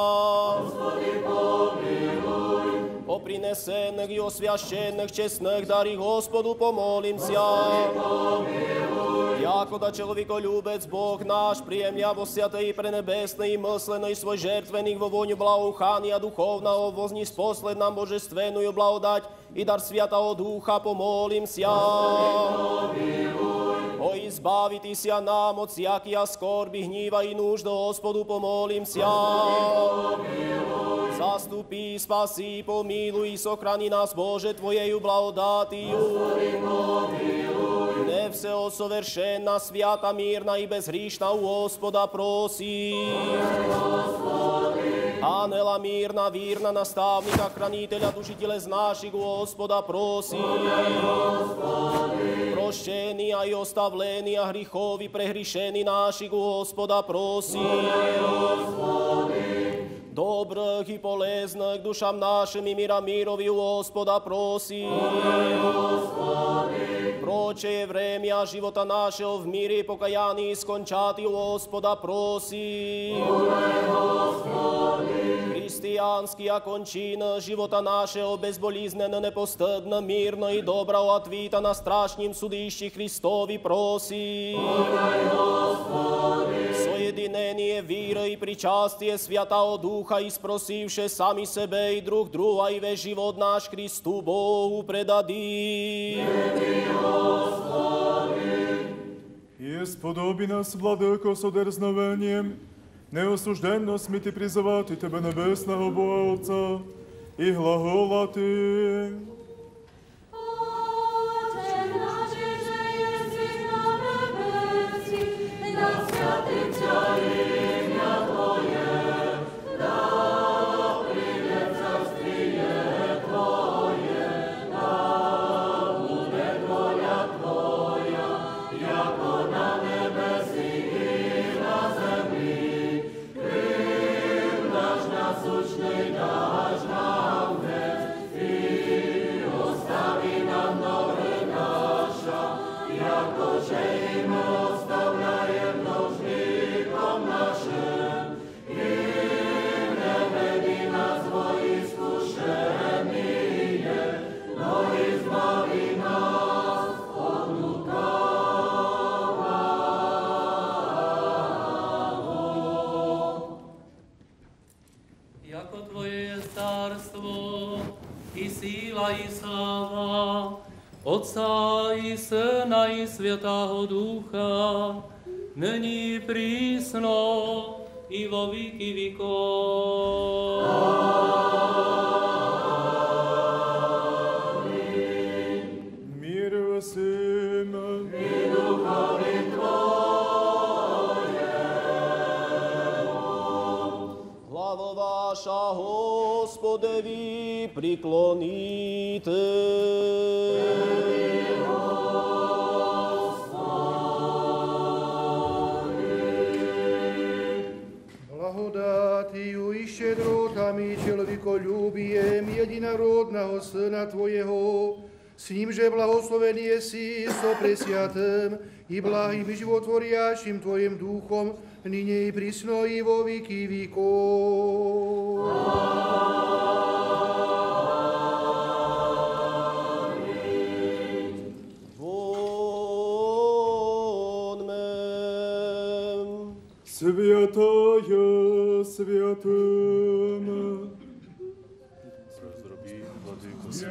Господи, помилуй. О принесенных и освященных честных дари Господу помолимся. Господи, помилуй. Яко да человеколюбец Бог наш, приемля во святый и пренебесный и мысленный свой жертвенник во воню благоухания духовного, возниспослед нам божественную благодать i dar Svjatao ducha pomolim sja. O izbaviti sja nam od sjakija skorbi, hnjiva i nuždo, Hospodu pomolim sja. Zastupi, spasi, pomiluj i sokrani nas, Bože, Tvojeju blagodatiju. Ne vse osoveršena, svjata, mirna i bezhrišna u Gospoda prosim. Ангела мирна, вірна, наставника, хранителя, душителя з наших, Господа проси. Прощения и оставления грехов и прегрешений наших, Господа проси. Добрых и полезных душам нашим и мира мирови у Господа проси. Прочее время живота нашего в мире покаянии скончати у Господа проси. Християнския кончина живота нашего безболизненно, непостыдно, мирно и добро отвита на страшнем судище Христови проси. Соединение веры и причастие Святого Духа, испросивше сами себе и друг друга, и весь живот наш Христу Богу предади. Не сподоби нас, владико, со дерзновением, неосужденностmi ти призывати Тебе, Небесного Бога Отца, и глаголати. Отче наш, Отца и Сына и Святого Духа, ныне присно, и во веки веков. Мир всем. И духові Глава ваша Господеві приклоніте. чоловіколюбієм єдинородного Сина Твоєго, с ним же благословен еси со пресвятым и благим и животворящим Твоим Духом, ныне и присно и во веки веков. Вон мем. Святая святым. Yes.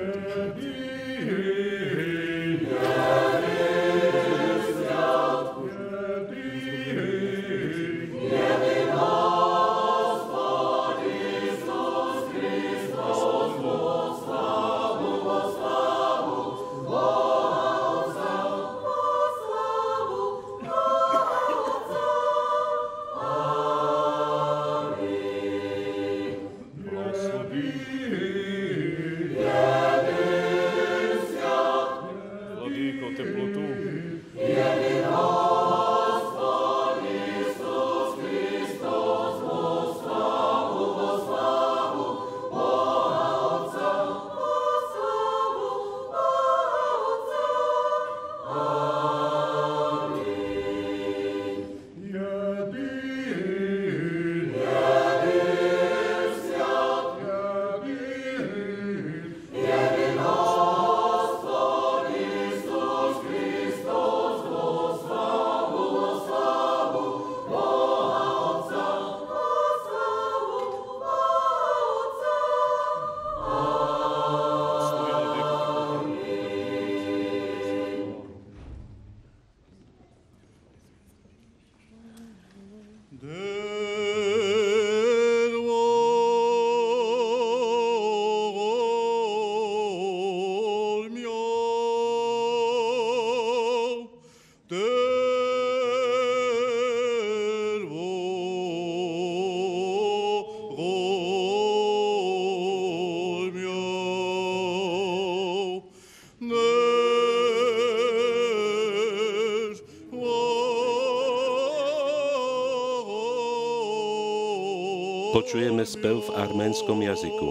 Počujeme spev v arménskom jazyku.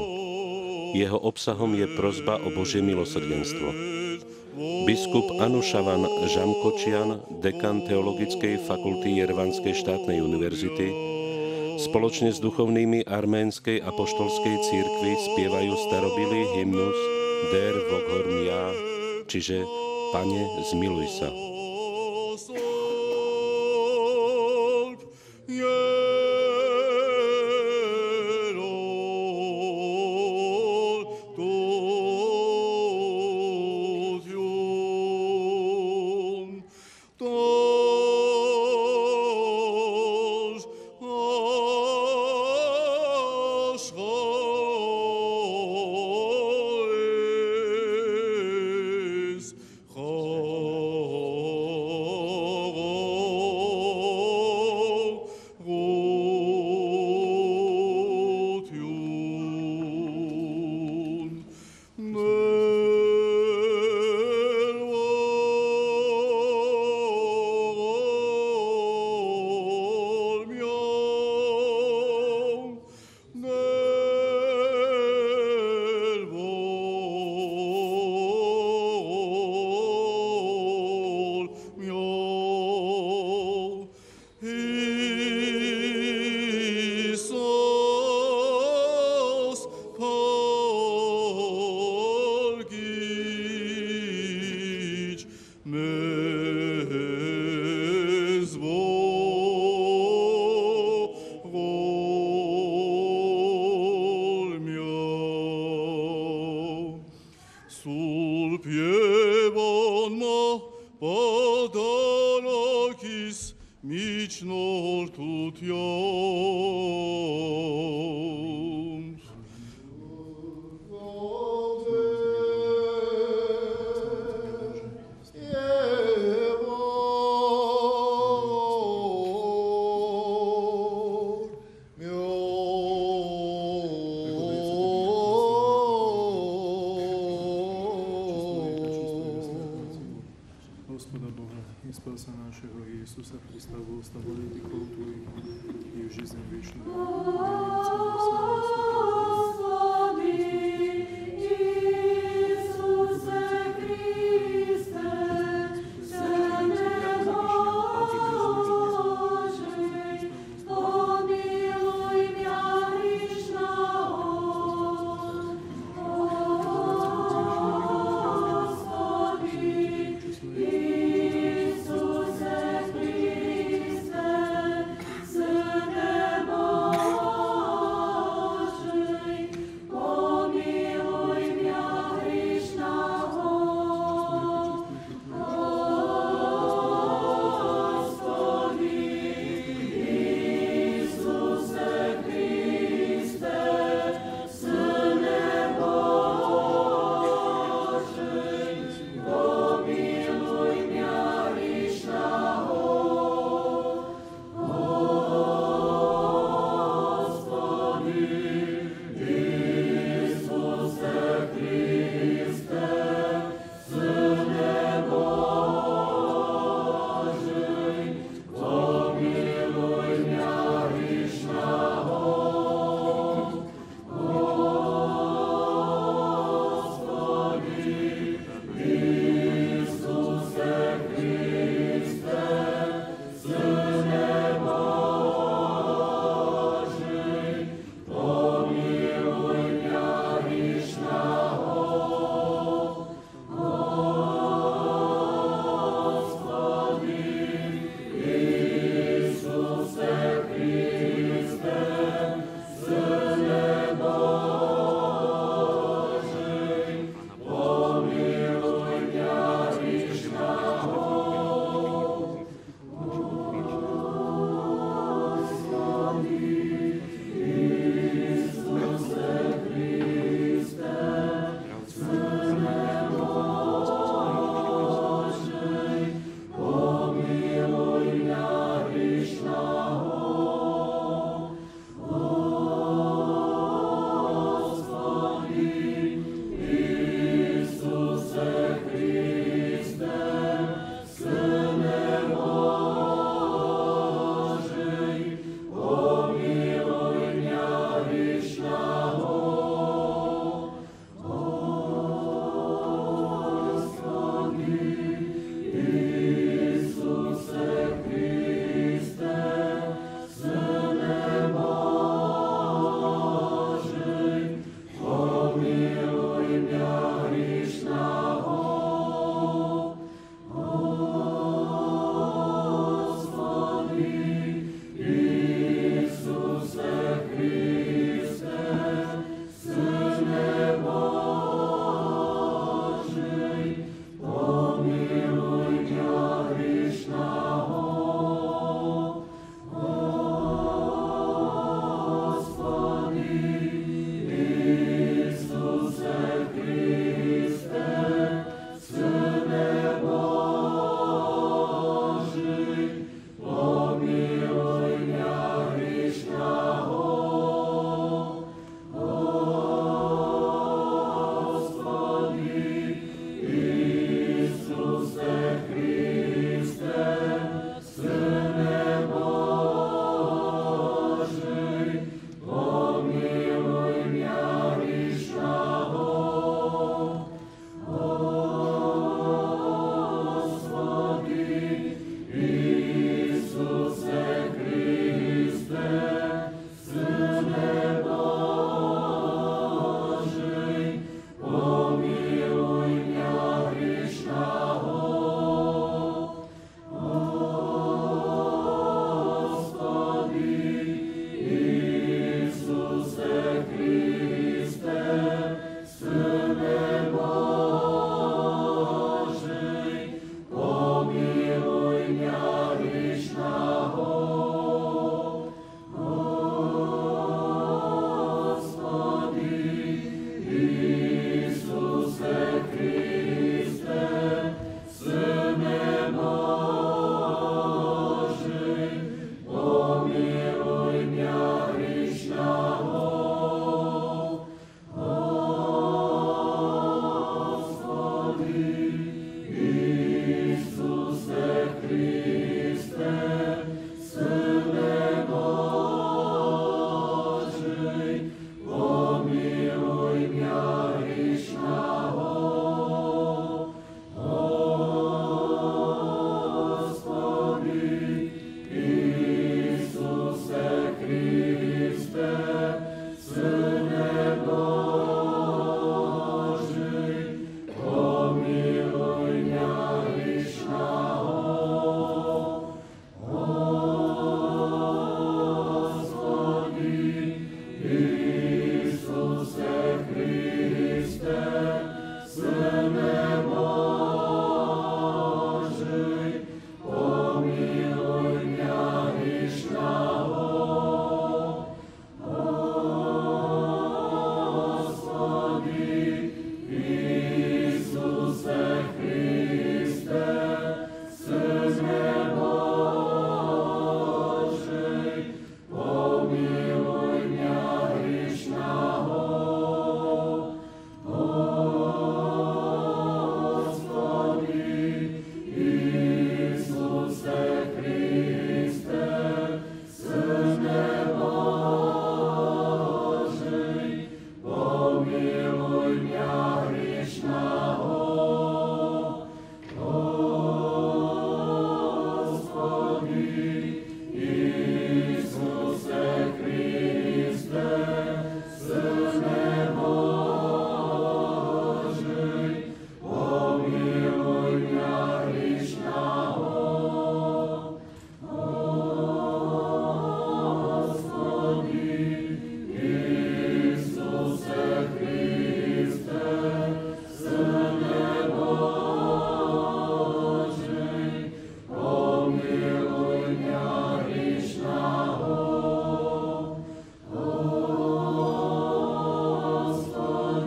Jeho obsahom je prozba o Božie milosrdenstvo. Biskup Anušavan Žamkočian, dekan Teologickej fakulty Jervanskej štátnej univerzity, spoločne s duchovnými arménskej apoštolskej církvy spievajú starobilý hymnus Der Voghor Mia, čiže Pane, zmiluj sa.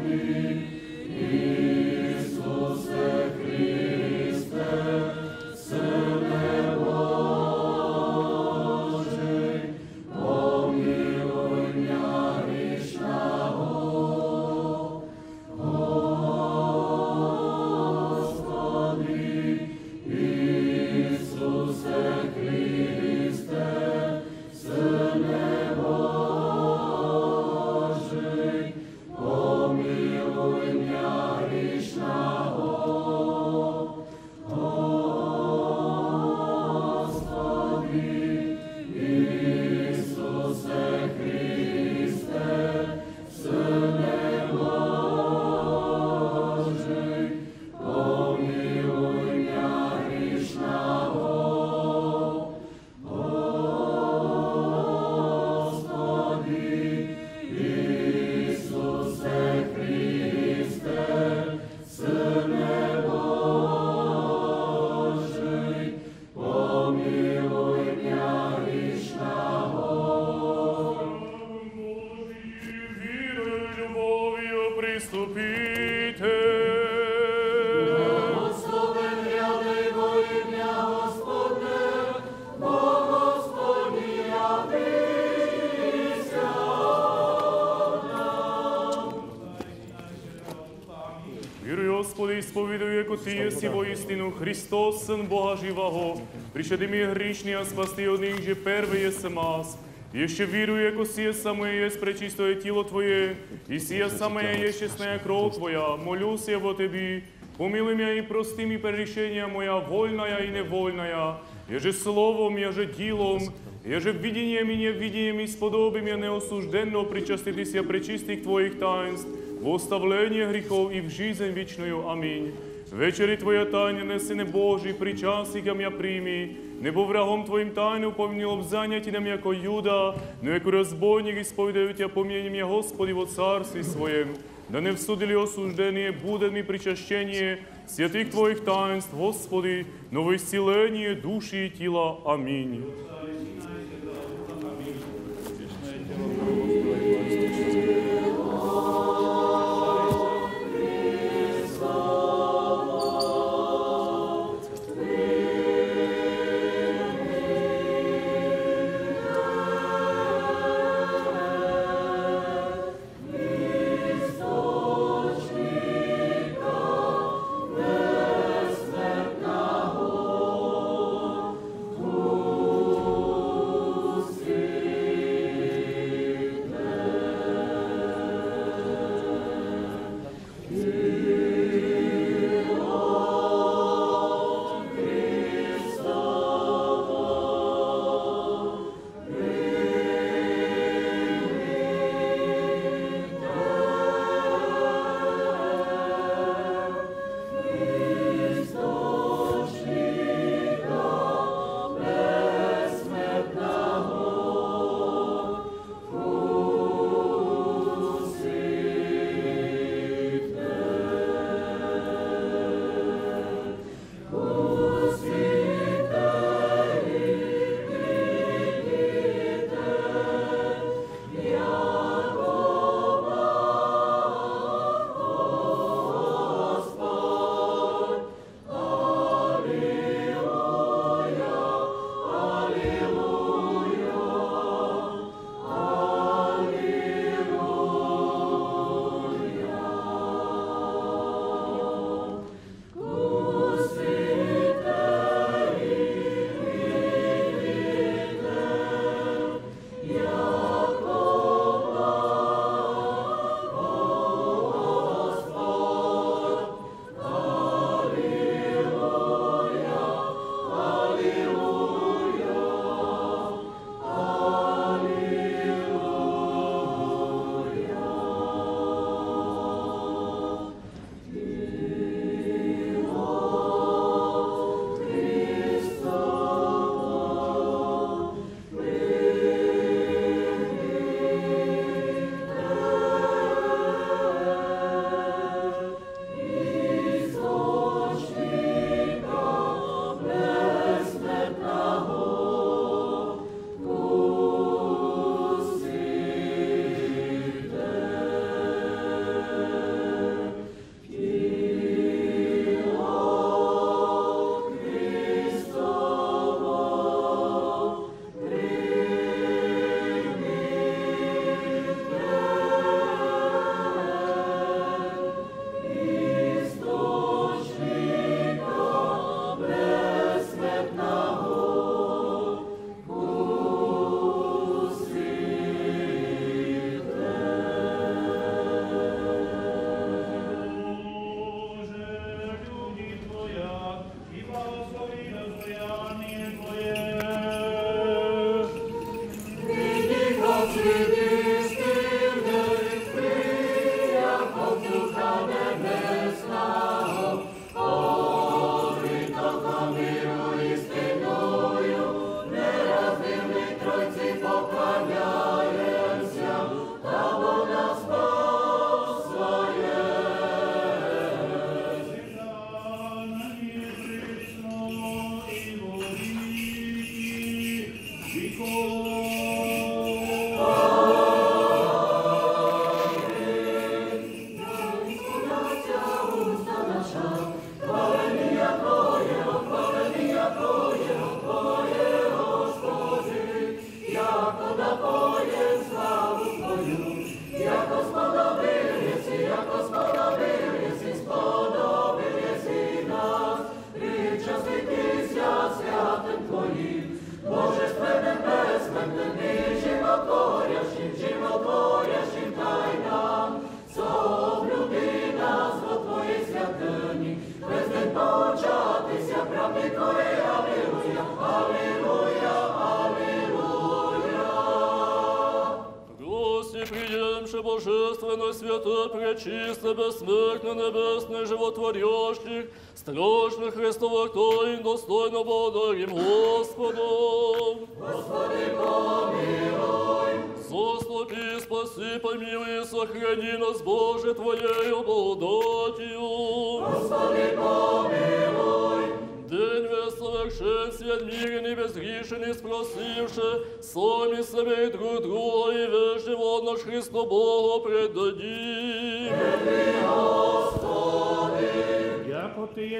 me. яко Ти еси воистину Христос, Сын Бога живого, пришеди ми грішні, а спасти от них же первый есем аз. Еще верую, яко сие самое есть пречистое тело Твое, и сие самое есть честная кровь Твоя, молюсь я во Тебе, помилуй меня и прости ми прегрешения моя, вольная и невольная, еже словом, еже ділом, еже видением и невидением, и сподобим я неосужденно причаститися пречистых Твоих таинств, в оставление грехов и в жизнь вечную. Аминь. Вечері Твоя тайна, не сине Божий, причас, яким я приймі, не був врагом Твоїм тайну, помніло б заняті нам, яко Юда, но як розбойник і сповідаю Тя, я, Господи, во царстві Своєм, да не всудили осуждені, буде ми причащення святих Твоїх таїнств, Господи, но висілення душі і тіла. Амінь.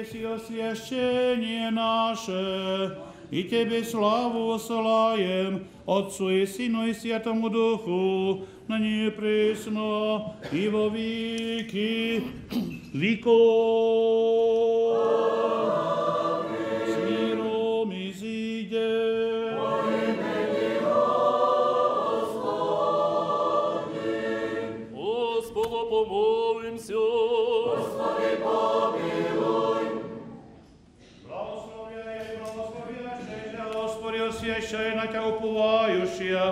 Яко Ты еси освящение наше, и Тебе славу осылаем, Отцу и Сыну и Святому Духу, на нее пресно и во веки веков. je na ťa upovajúšia.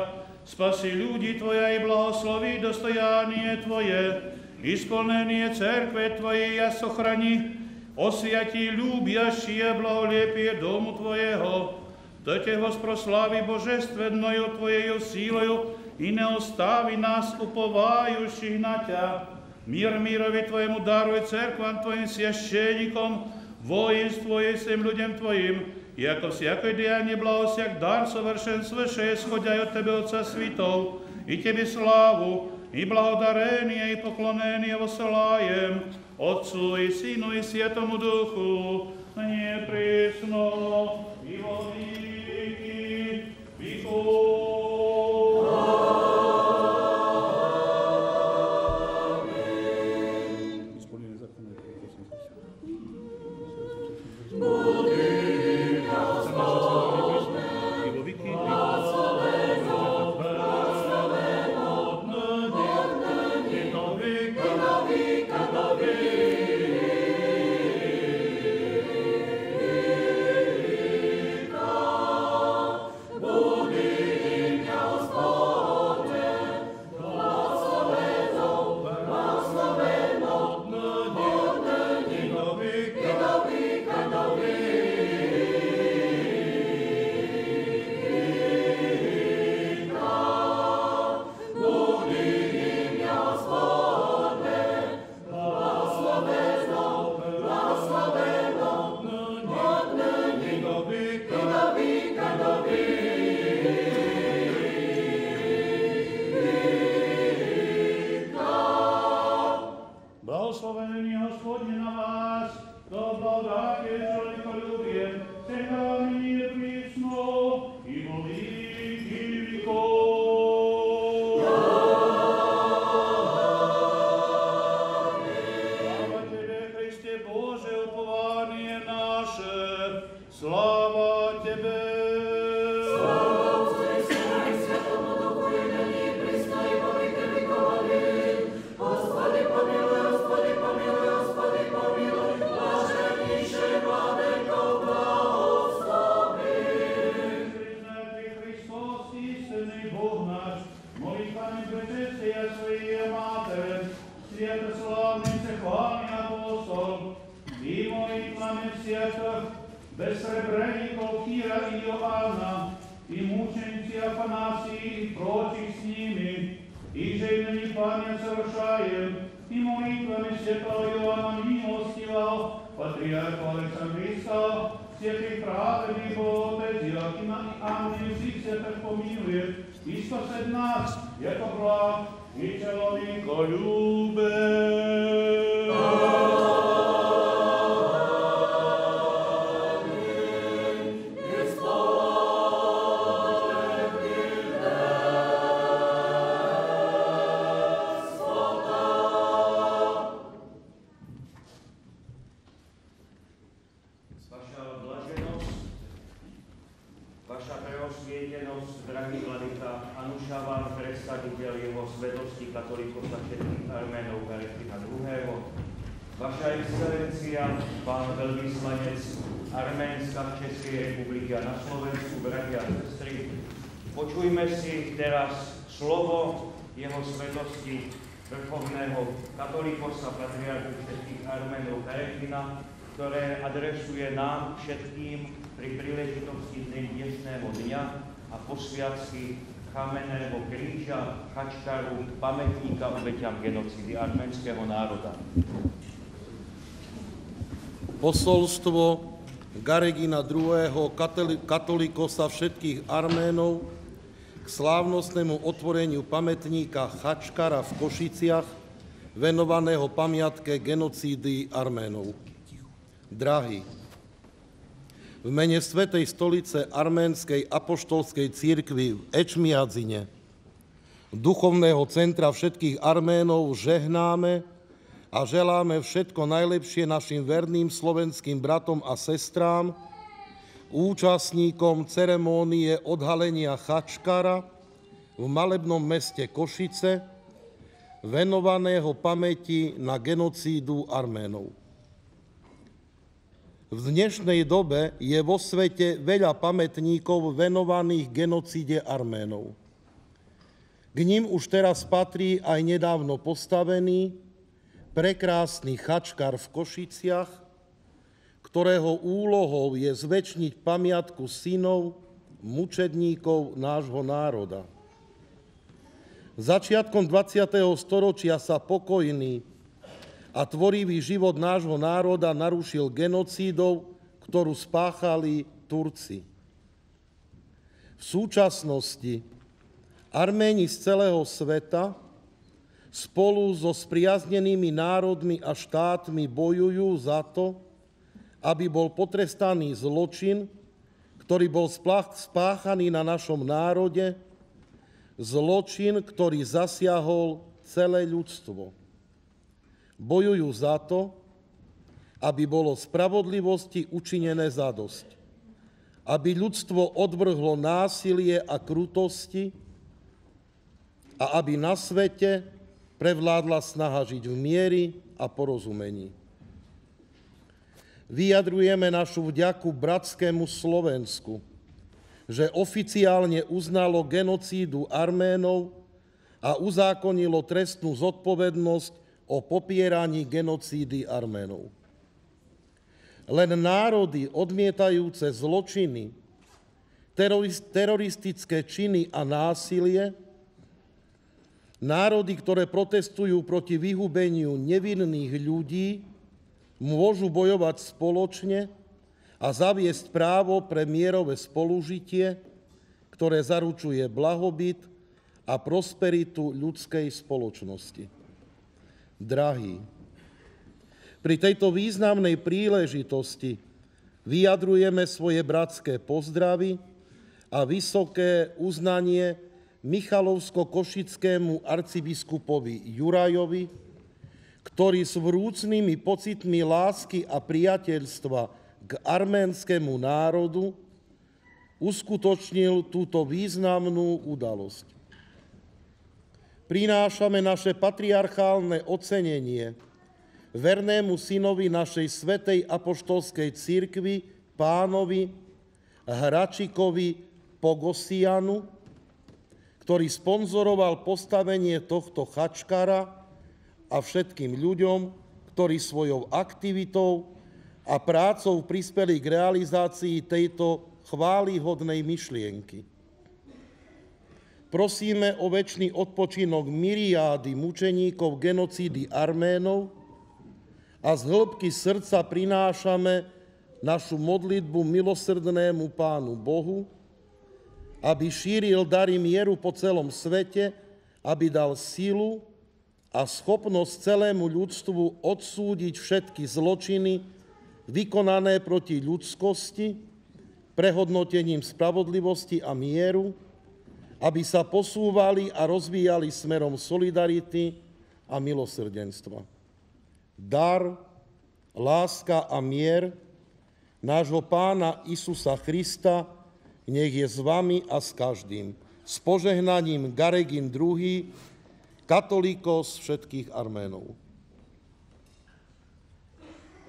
Spasi ľudí Tvoja i blahoslovi dostojanie Tvoje, isplnenie cerkve Tvoje ja sochraní, osviatí ľúbiašie blaholepie domu Tvojeho, do Teho sproslavi božestvennoju Tvojeju sílою i ne ostavi nas upovajuših na Tja. Mir mirovi Tvojemu daruj cerkvam Tvojim svješćenikom, voinstvu i svim ljudjem Tvojim, яко всякое деяние благо всяк дар совершенствующее, исходя от Тебе, Отца Святов, и Тебе славу, и благодарение, и поклонение посылаем Отцу и Сыну и Святому Духу, не пресно и во веки веков. Všetkým pri príležitosti dnešného dňa a posviaci kamenného kríža, chačkaru, pamätníka obeťam genocidy arménskeho národa. Posolstvo Garegina II. katolíkosa všetkých Arménov k slávnostnému otvoreniu pamätníka Chačkara v Košiciach, venovaného pamiatke genocídy Arménov. Drahí, v mene Svetej stolice Arménskej apoštolskej církvy v Ečmiadzine, duchovného centra všetkých Arménov, žehnáme a želáme všetko najlepšie našim verným slovenským bratom a sestrám, účastníkom ceremónie odhalenia Chačkara v malebnom meste Košice, venovaného pamäti na genocídu Arménov. V dnešnej dobe je vo svete veľa pamätníkov venovaných genocíde Arménov. K ním už teraz patrí aj nedávno postavený prekrásny chačkar v Košiciach, ktorého úlohou je zväčšniť pamiatku synov, mučedníkov nášho národa. Začiatkom 20. storočia sa pokojný a tvorivý život nášho národa narušil genocídou, ktorú spáchali Turci. V súčasnosti Arméni z celého sveta spolu so spriaznenými národmi a štátmi bojujú za to, aby bol potrestaný zločin, ktorý bol spáchaný na našom národe, zločin, ktorý zasiahol celé ľudstvo. Bojujú za to, aby bolo spravodlivosti učinené zadosť. Aby ľudstvo odvrhlo násilie a krutosti a aby na svete prevládla snaha žiť v miery a porozumení. Vyjadrujeme našu vďaku bratskému Slovensku, že oficiálne uznalo genocídu Arménov a uzákonilo trestnú zodpovednosť o popieraní genocídy Arménov. Len národy odmietajúce zločiny, teroristické činy a násilie Národy, ktoré protestujú proti vyhubeniu nevinných ľudí, môžu bojovať spoločne a zaviesť právo pre mierové spolužitie, ktoré zaručuje blahobyt a prosperitu ľudskej spoločnosti. Drahí, pri tejto významnej príležitosti vyjadrujeme svoje bratské pozdravy a vysoké uznanie Michalovsko-Košickému arcibiskupovi Jurajovi, ktorý s vrúcnými pocitmi lásky a priateľstva k arménskému národu uskutočnil túto významnú udalosť. Prinášame naše patriarchálne ocenenie vernému synovi našej svetej apoštolskej církvy, pánovi Hračikovi Pogosianu, ktorý sponzoroval postavenie tohto chačkara a všetkým ľuďom, ktorí svojou aktivitou a prácou prispeli k realizácii tejto chválihodnej myšlienky. Prosíme o väčší odpočinok myriády mučeníkov genocídy Arménov a z hĺbky srdca prinášame našu modlitbu milosrdnému Pánu Bohu, aby šíril dary mieru po celom svete, aby dal silu a schopnosť celému ľudstvu odsúdiť všetky zločiny vykonané proti ľudskosti, prehodnotením spravodlivosti a mieru, aby sa posúvali a rozvíjali smerom solidarity a milosrdenstva. Dar, láska a mier nášho pána Isusa Krista nech je s vami a s každým. S požehnaním Garegin II, katolíkos všetkých Arménov.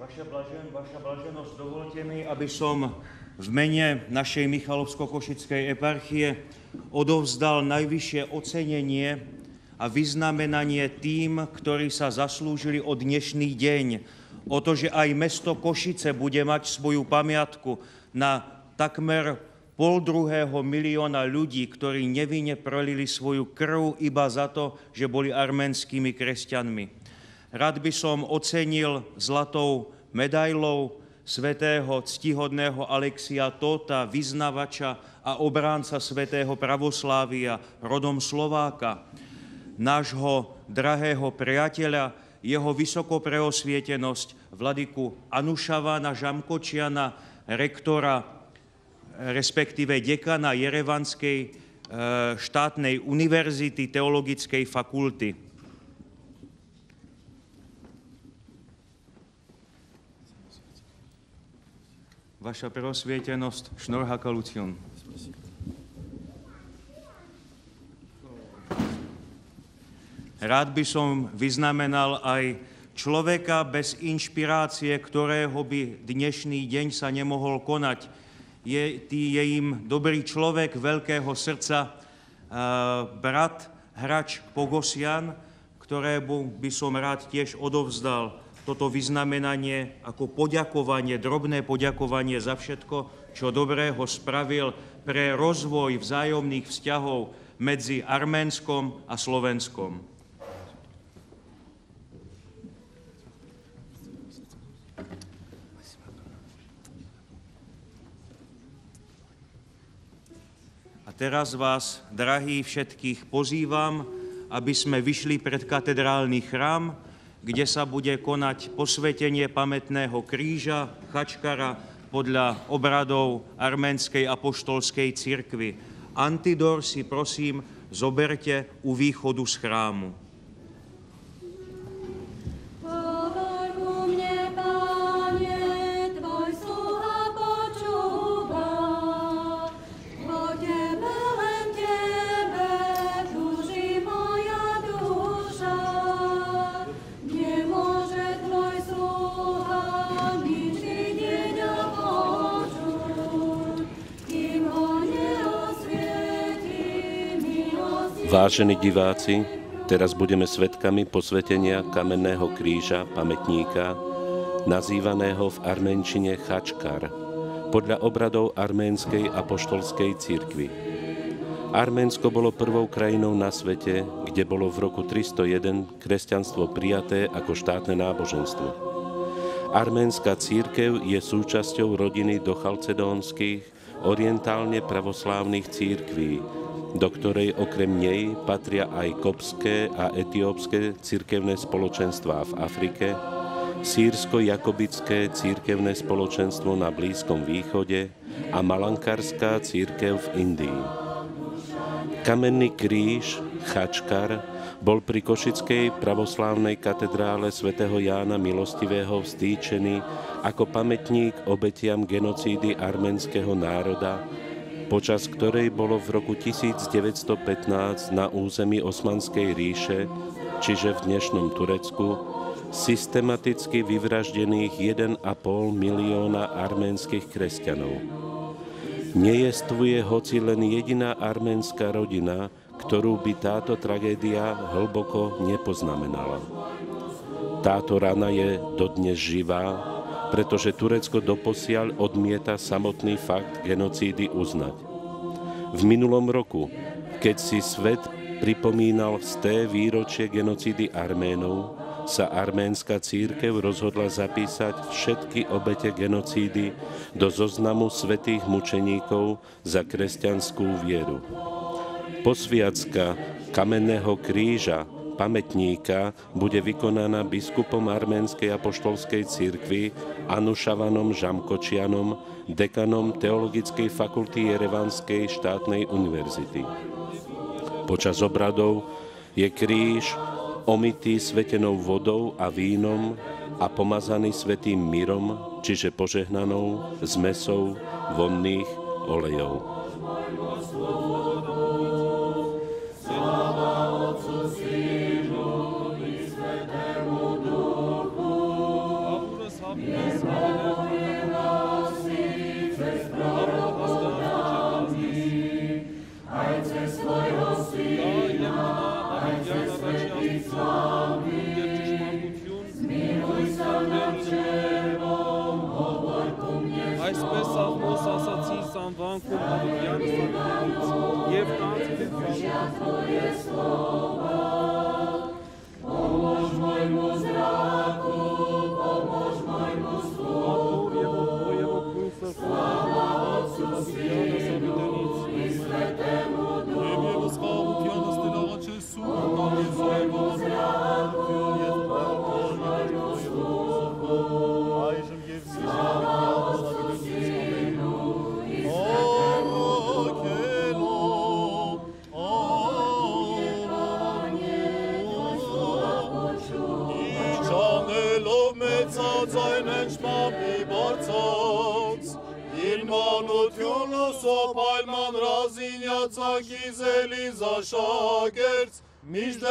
Vaša, blažen, vaša blaženosť, dovolte mi, aby som v mene našej Michalovsko-Košickej eparchie odovzdal najvyššie ocenenie a vyznamenanie tým, ktorí sa zaslúžili o dnešný deň, o to, že aj mesto Košice bude mať svoju pamiatku na takmer pol druhého milióna ľudí, ktorí nevinne prolili svoju krv iba za to, že boli arménskymi kresťanmi. Rád by som ocenil zlatou medailou svätého ctihodného Alexia Tota, vyznavača a obránca svätého pravoslávia, rodom Slováka, nášho drahého priateľa, jeho vysokopreosvietenosť, vladiku Anušavana Žamkočiana, rektora respektíve dekana Jerevanskej e, štátnej univerzity teologickej fakulty. Vaša preosvietenosť, Šnorhaka Lucion. Rád by som vyznamenal aj človeka bez inšpirácie, ktorého by dnešný deň sa nemohol konať je, tý, je im dobrý človek veľkého srdca, brat Hrač Pogosian, ktorému by som rád tiež odovzdal toto vyznamenanie ako poďakovanie, drobné poďakovanie za všetko, čo dobrého spravil pre rozvoj vzájomných vzťahov medzi Arménskom a Slovenskom. Teraz vás, drahí všetkých, pozývam, aby sme vyšli pred katedrálny chrám, kde sa bude konať posvetenie pamätného kríža Chačkara podľa obradov Arménskej apoštolskej cirkvy. Antidor si prosím zoberte u východu z chrámu. Vážení diváci, teraz budeme svetkami posvetenia kamenného kríža pamätníka, nazývaného v arménčine Chačkar, podľa obradov arménskej apoštolskej cirkvi. Arménsko bolo prvou krajinou na svete, kde bolo v roku 301 kresťanstvo prijaté ako štátne náboženstvo. Arménska církev je súčasťou rodiny dochalcedónskych, orientálne pravoslávnych církví, do ktorej okrem nej patria aj kopské a etiópske cirkevné spoločenstvá v Afrike, sírsko-jakobické církevné spoločenstvo na Blízkom východe a malankarská církev v Indii. Kamenný kríž, chačkar, bol pri Košickej pravoslávnej katedrále svätého Jána Milostivého vstýčený ako pamätník obetiam genocídy arménskeho národa počas ktorej bolo v roku 1915 na území Osmanskej ríše, čiže v dnešnom Turecku, systematicky vyvraždených 1,5 milióna arménskych kresťanov. Nejestvuje hoci len jediná arménska rodina, ktorú by táto tragédia hlboko nepoznamenala. Táto rana je dodnes živá pretože Turecko doposiaľ odmieta samotný fakt genocídy uznať. V minulom roku, keď si svet pripomínal sté výročie genocídy Arménov, sa arménska církev rozhodla zapísať všetky obete genocídy do zoznamu svetých mučeníkov za kresťanskú vieru. Posviacka kamenného kríža pamätníka bude vykonaná biskupom Arménskej apoštolskej cirkvi Anušavanom Žamkočianom, dekanom Teologickej fakulty Jerevanskej štátnej univerzity. Počas obradov je kríž omytý svetenou vodou a vínom a pomazaný svetým mírom, čiže požehnanou zmesou vonných olejov. Müjde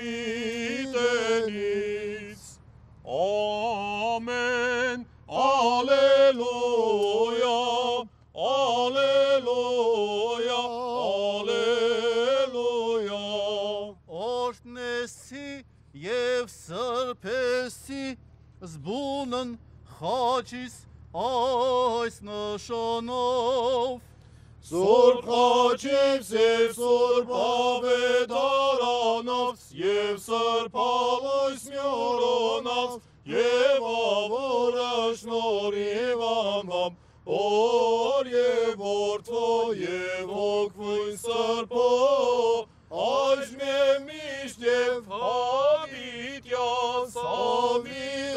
mavi deniz. Amen. Aleluya. Aleluya. Aleluya. Ornesi jev sërpesi zbunën haqis ajs në. Սուրբ խաչիվ սև սուրբ ավետարանավ, Եվ սրպավույս մյորոնավ, Եվ ավորը շնորիվ ամամ, Որ և որդո և ոգվույն սրպո, Այժմ է միշտ և հավիտյան սավիրենից,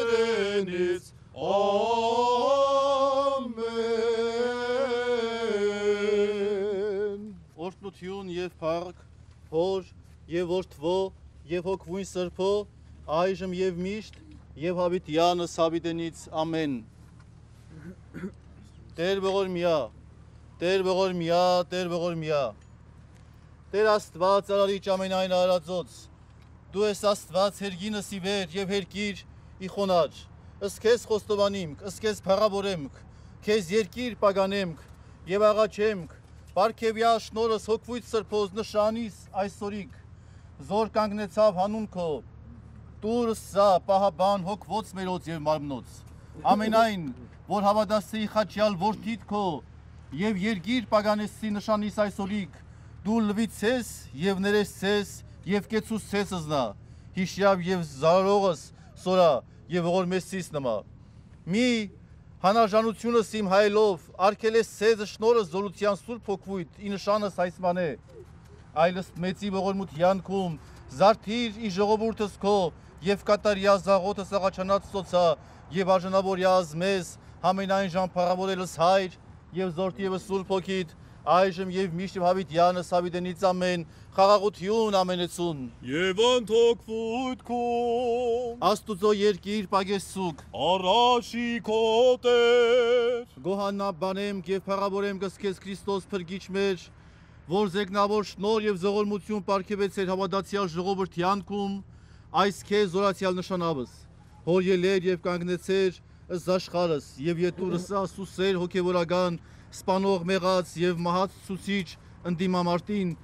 Այժմ եւ որդվո եւ հոգվույն սրբո այժմ եւ միշտ եւ հավիտյանս հավիտենից ամեն Տեր ողորմյա Տեր ողորմյա Տեր ողորմյա Տեր Աստված արարիչ ամենայն արածոց Դու ես Աստված հերգինս ի վեր եւ հերկիր ի խոնար ըստ քեզ խոստովանիմք ըստ քեզ փառավորեմք քեզ երկիր պագանեմք եւ աղաչեմք Պարքևյա շնորհս հոգվույց սրբոզ նշանիս այսօրիկ զոր կանգնեցավ հանուն քո Տուրս սա պահաբան հոգվոց մերոց եւ մարմնոց ամենայն որ հավատացի խաչյալ որդիդ քո եւ երգիր պագանեսի նշանիս այսօրիկ դու լվիցես եւ ներեսես եւ կեցուսես զնա հիշյավ եւ զարողս սորա եւ ողորմեսիս նմա մի Հանաժանությունս իմ հայլով, արգելես սեզը շնորս զորության սուր փոքվույտ, ինշանս հայսման է, այլս մեծի ողորմութ յանքում, զարդիր ի ժողովուրդս քո, և կատար յազաղոտս աղաչանած սոցա, և աժնավոր յազմեզ, համենայն ժամպաղավորելս հայր, և զորդիևս սուր փոքիտ, այժմ և միշտ և հավիտ յանս հավիտենից ամեն, խաղաղություն ամենեցուն Եվ անթոքվույթ քո Աստուծո երկիր պագեսուկ առաջի քո Տեր Գոհանա բանեմ եւ փառավորեմ գսկես Քրիստոս փրկիչ մեր որ զեգնավոր շնոր եւ զողորմություն ապարգևեցեր հավատացյալ ժողովրդի անկում այս քեզ զորացյալ նշանավս հոր ելեր եւ կանգնեցեր ըս աշխարհս եւ յետուրս ասուսեր հոգեվորական սպանող մեղած եւ մահաց ցուցիչ ընդդիմամարտին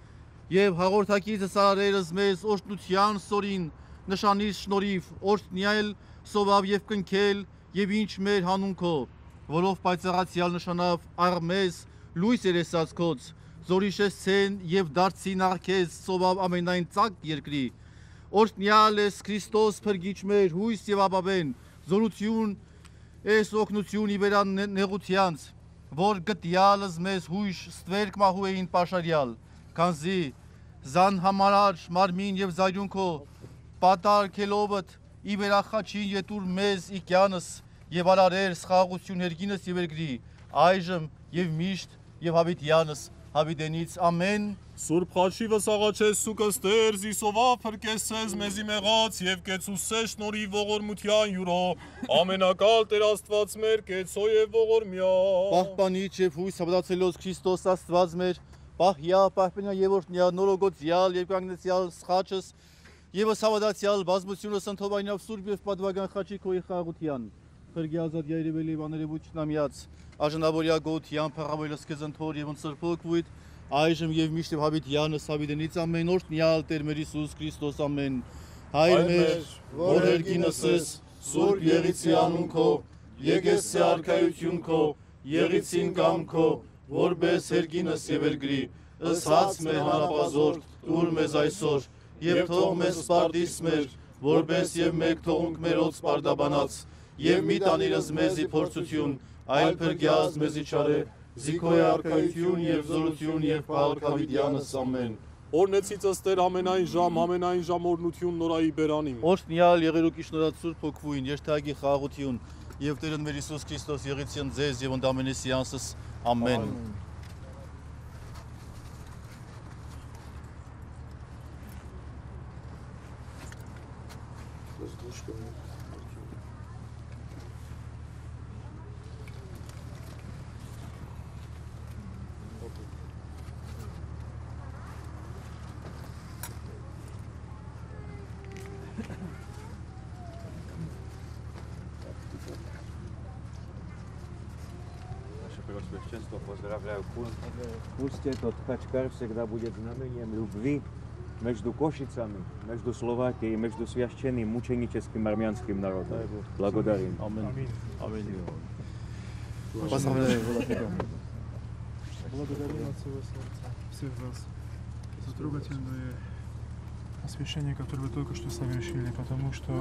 եւ հաղորդակիցս արարերս մեզ օրհնության սորին նշանից շնորհիվ օրհնյալ սովավ եւ կնքել եւ ինչ մեր հանուն քո որով պայծառացյալ նշանավ առ մեզ լույս երեսած քոց զորիշես ցեն եւ դարձին արքեզ սովավ ամենայն ցակ երկրի օրհնյալ ես Քրիստոս փրկիչ մեր հույս եւ ապավեն զորություն ես օգնություն իբերան նեղությանց որ գտյալս մեզ հույժ ստվերք մահու էին պաշարյալ, կանզի զան համարար մարմին եւ զայրունքո պատար քելովդ իբերախաչին յետուր մեզ իկյանս եւ արարեր սխաղություն երգինս եւ երգրի այժմ եւ միշտ եւ հավիտյանս հավիտենից ամեն Սուրբ խաչիվս աղաչես սուկս Տեր զիսովա փրկեսես մեզի մեղած եւ կեցուսես շնորհի ողորմության յուրո ամենակալ Տեր Աստված մեր կեցո եւ ողորմյա Պահպանիչ եւ հույս հավատացելոց Քրիստոս Աստված մեր պահյա, պահպենյա երորդ նորոգոց յալ, երկրանգնեց յալ, սխաչս, եվս հավադաց յալ, բազմությունը սնդհովայնավ սուրբ և պատվագան խաչի քոյի խաղաղության, խրգի ազատ երևելի վաներևուչնամյաց, աժնավորյա գոտ յան պաղավոյլս կեզ ընդհոր և ընցրպոք վույթ, այժմ և միշտ և հավիտ յանս հավիտենից ամեն օրդ նյալ տեր մեր Իսուս Քրիստոս ամեն, հայր մեր, որ երկինս ես, սուրբ եղիցի անունքո, եգես սե արկայություն քո, եղիցին կամ քո, որբես երկինս եւ երգրի ըսած մե հանապազոր դուր մեզ այսօր եւ թող մեզ սպարտիս մեր որբես եւ մեկ թողունք մերոց սպարտաբանած եւ մի տանիրս մեզի փորձություն այլ փրկյաս մեզի չարե Զիքոյ արքայություն եւ զորություն եւ փառքավիտյանս ամեն։ Օրնեցից ըստեր ամենայն ժամ, ամենայն ժամ օրնություն նորայի բերանիմ։ Օրհնյալ եղերուկի շնորհած Սուրբ Հոգվույն, երթագի խաղաղություն եւ Տեր ընդ մեր Հիսուս Քրիստոս եղեցին ձեզ եւ ընդ ամենի սյանսս ամեն։ Ամեն։ пусть этот Качкар всегда будет знамением любви между Кошицами, между Словакией, между священным мученическим армянским народом. Благодарим. Аминь. Аминь. Поздравляю. Благодарим от всего сердца всех вас за трогательное освящение, которое вы только что совершили, потому что,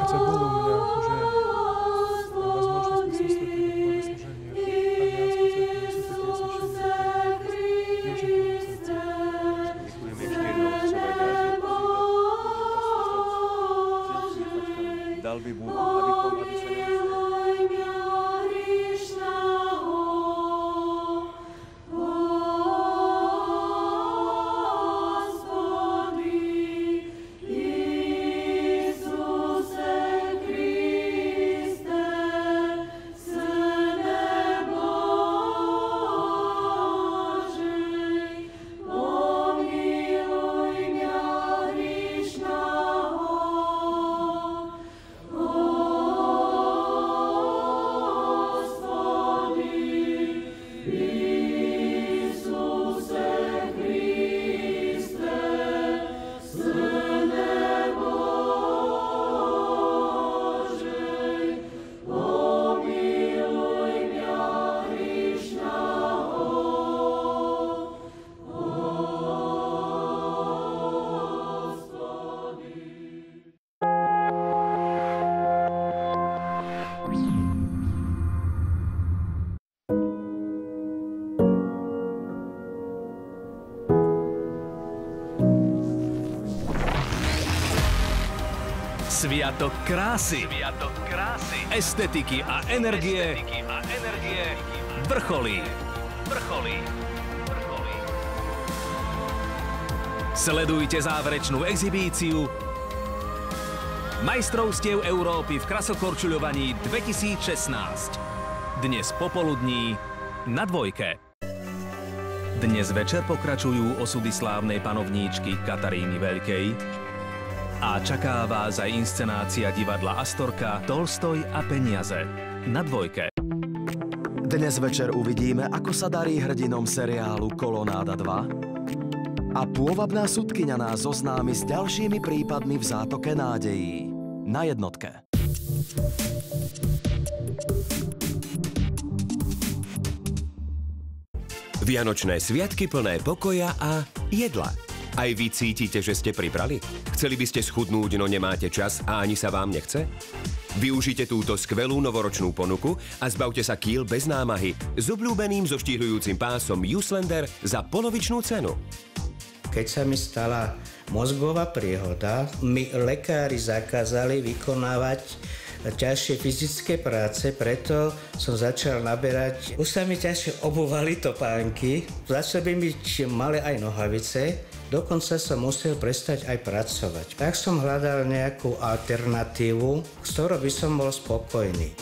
хотя было у меня уже возможность присутствовать drázy. Dal Sviatok krásy, Sviatok krásy, estetiky a energie estetiky a energie vrcholí. vrcholí. Sledujte záverečnú exhibíciu Majstrovstiev Európy v krasokorčuľovaní 2016. Dnes popoludní na dvojke. Dnes večer pokračujú osudy slávnej panovníčky Kataríny Veľkej a čaká vás aj inscenácia divadla Astorka Tolstoj a peniaze na dvojke. Dnes večer uvidíme, ako sa darí hrdinom seriálu Kolonáda 2 a pôvabná sudkyňa nás zoznámi s ďalšími prípadmi v zátoke nádejí. Na jednotke. Vianočné sviatky plné pokoja a jedla. Aj vy cítite, že ste pribrali? Chceli by ste schudnúť, no nemáte čas a ani sa vám nechce? Využite túto skvelú novoročnú ponuku a zbavte sa kýl bez námahy s obľúbeným zoštíhľujúcim pásom Uslender za polovičnú cenu. Keď sa mi stala mozgová priehoda, mi lekári zakázali vykonávať ťažšie fyzické práce, preto som začal naberať, už sa mi ťažšie obuvali topánky, začali by byť malé aj nohavice, dokonca som musel prestať aj pracovať. Tak som hľadal nejakú alternatívu, s ktorou by som bol spokojný.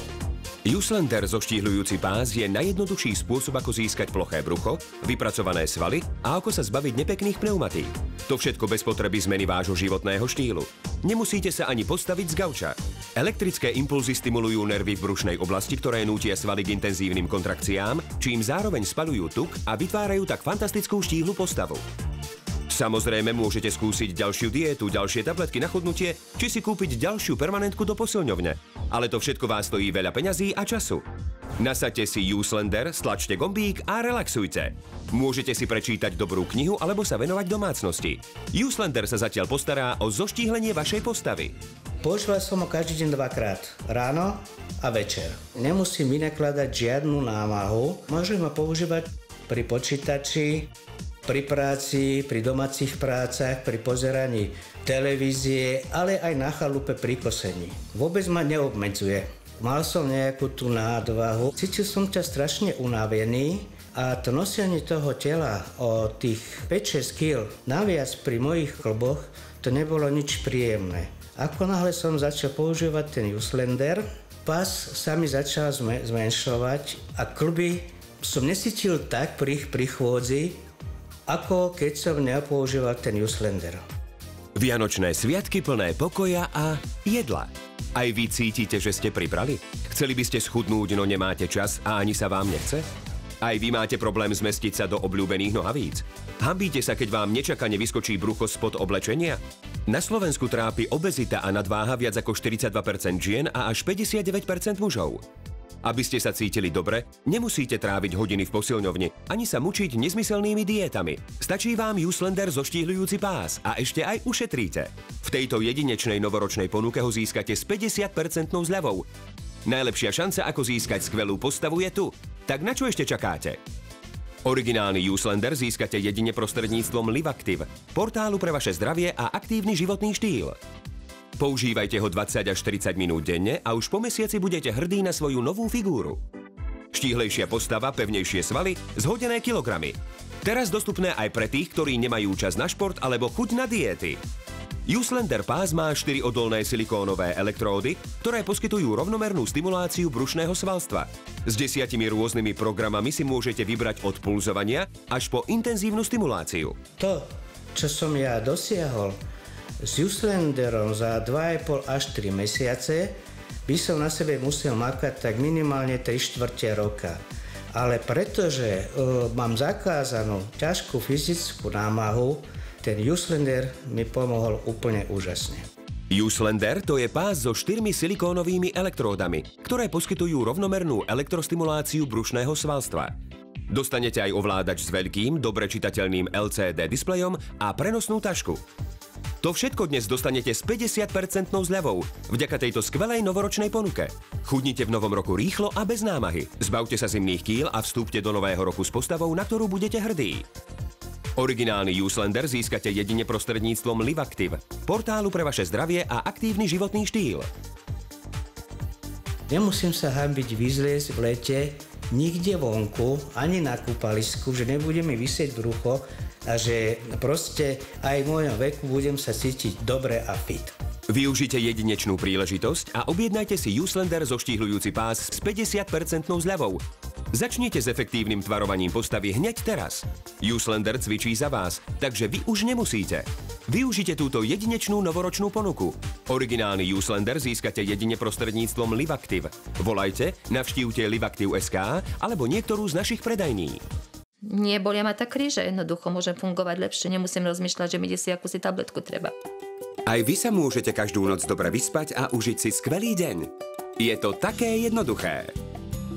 Uslender zoštíhľujúci pás je najjednoduchší spôsob, ako získať ploché brucho, vypracované svaly a ako sa zbaviť nepekných pneumatík. To všetko bez potreby zmeny vášho životného štýlu. Nemusíte sa ani postaviť z gauča. Elektrické impulzy stimulujú nervy v brušnej oblasti, ktoré nútia svaly k intenzívnym kontrakciám, čím zároveň spalujú tuk a vytvárajú tak fantastickú štíhlu postavu. Samozrejme môžete skúsiť ďalšiu dietu, ďalšie tabletky na chudnutie, či si kúpiť ďalšiu permanentku do posilňovne. Ale to všetko vás stojí veľa peňazí a času. Nasaďte si Uslender, stlačte gombík a relaxujte. Môžete si prečítať dobrú knihu alebo sa venovať domácnosti. Uslender sa zatiaľ postará o zoštíhlenie vašej postavy. Používal som ho každý deň dvakrát. Ráno a večer. Nemusím vynakladať žiadnu námahu. Môžem ho používať pri počítači, pri práci, pri domácich prácach, pri pozeraní televízie, ale aj na chalupe pri kosení. Vôbec ma neobmedzuje. Mal som nejakú tú nádvahu, cítil som ťa strašne unavený a to nosenie toho tela o tých 5-6 kg naviac pri mojich klboch, to nebolo nič príjemné. Ako náhle som začal používať ten Uslender, pás sa mi začal zme- zmenšovať a klby som nesítil tak pri, pri chôdzi, ako keď som nepoužíval ten Uslender. Vianočné sviatky plné pokoja a jedla. Aj vy cítite, že ste pribrali? Chceli by ste schudnúť, no nemáte čas a ani sa vám nechce? Aj vy máte problém zmestiť sa do obľúbených nohavíc? Hambíte sa, keď vám nečakane vyskočí brucho spod oblečenia? Na Slovensku trápi obezita a nadváha viac ako 42% žien a až 59% mužov. Aby ste sa cítili dobre, nemusíte tráviť hodiny v posilňovni, ani sa mučiť nezmyselnými diétami. Stačí vám Uslender zoštíhľujúci pás a ešte aj ušetríte. V tejto jedinečnej novoročnej ponuke ho získate s 50% zľavou. Najlepšia šanca, ako získať skvelú postavu je tu. Tak na čo ešte čakáte? Originálny Uslender získate jedine prostredníctvom Livactive, portálu pre vaše zdravie a aktívny životný štýl. Používajte ho 20 až 40 minút denne a už po mesiaci budete hrdí na svoju novú figúru. Štíhlejšia postava, pevnejšie svaly, zhodené kilogramy. Teraz dostupné aj pre tých, ktorí nemajú čas na šport alebo chuť na diety. Uslender pás má 4 odolné silikónové elektródy, ktoré poskytujú rovnomernú stimuláciu brušného svalstva. S desiatimi rôznymi programami si môžete vybrať od pulzovania až po intenzívnu stimuláciu. To, čo som ja dosiahol, s Uslenderom za 2,5 až 3 mesiace by som na sebe musel makať tak minimálne 3 štvrte roka. Ale pretože uh, mám zakázanú ťažkú fyzickú námahu, ten Uslender mi pomohol úplne úžasne. Uslender to je pás so štyrmi silikónovými elektródami, ktoré poskytujú rovnomernú elektrostimuláciu brušného svalstva. Dostanete aj ovládač s veľkým, dobre čitateľným LCD displejom a prenosnú tašku. To všetko dnes dostanete s 50% zľavou vďaka tejto skvelej novoročnej ponuke. Chudnite v novom roku rýchlo a bez námahy. Zbavte sa zimných kýl a vstúpte do nového roku s postavou, na ktorú budete hrdí. Originálny Uslender získate jedine prostredníctvom Livactive, portálu pre vaše zdravie a aktívny životný štýl. Nemusím sa hambiť vyzliesť v lete nikde vonku, ani na kúpalisku, že nebude mi vysieť brucho a že proste aj v mojom veku budem sa cítiť dobre a fit. Využite jedinečnú príležitosť a objednajte si Uslender zoštíhľujúci pás s 50% zľavou. Začnite s efektívnym tvarovaním postavy hneď teraz. Uslender cvičí za vás, takže vy už nemusíte. Využite túto jedinečnú novoročnú ponuku. Originálny Uslender získate jedine prostredníctvom Livactive. Volajte, navštívte Livactive.sk alebo niektorú z našich predajní. Nebolia ma tak kríže, jednoducho môžem fungovať lepšie, nemusím rozmýšľať, že mi si akú si tabletku treba. Aj vy sa môžete každú noc dobre vyspať a užiť si skvelý deň. Je to také jednoduché.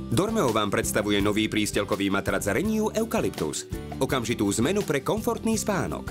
Dormeo vám predstavuje nový prístelkový matrac Renew Eucalyptus. Okamžitú zmenu pre komfortný spánok.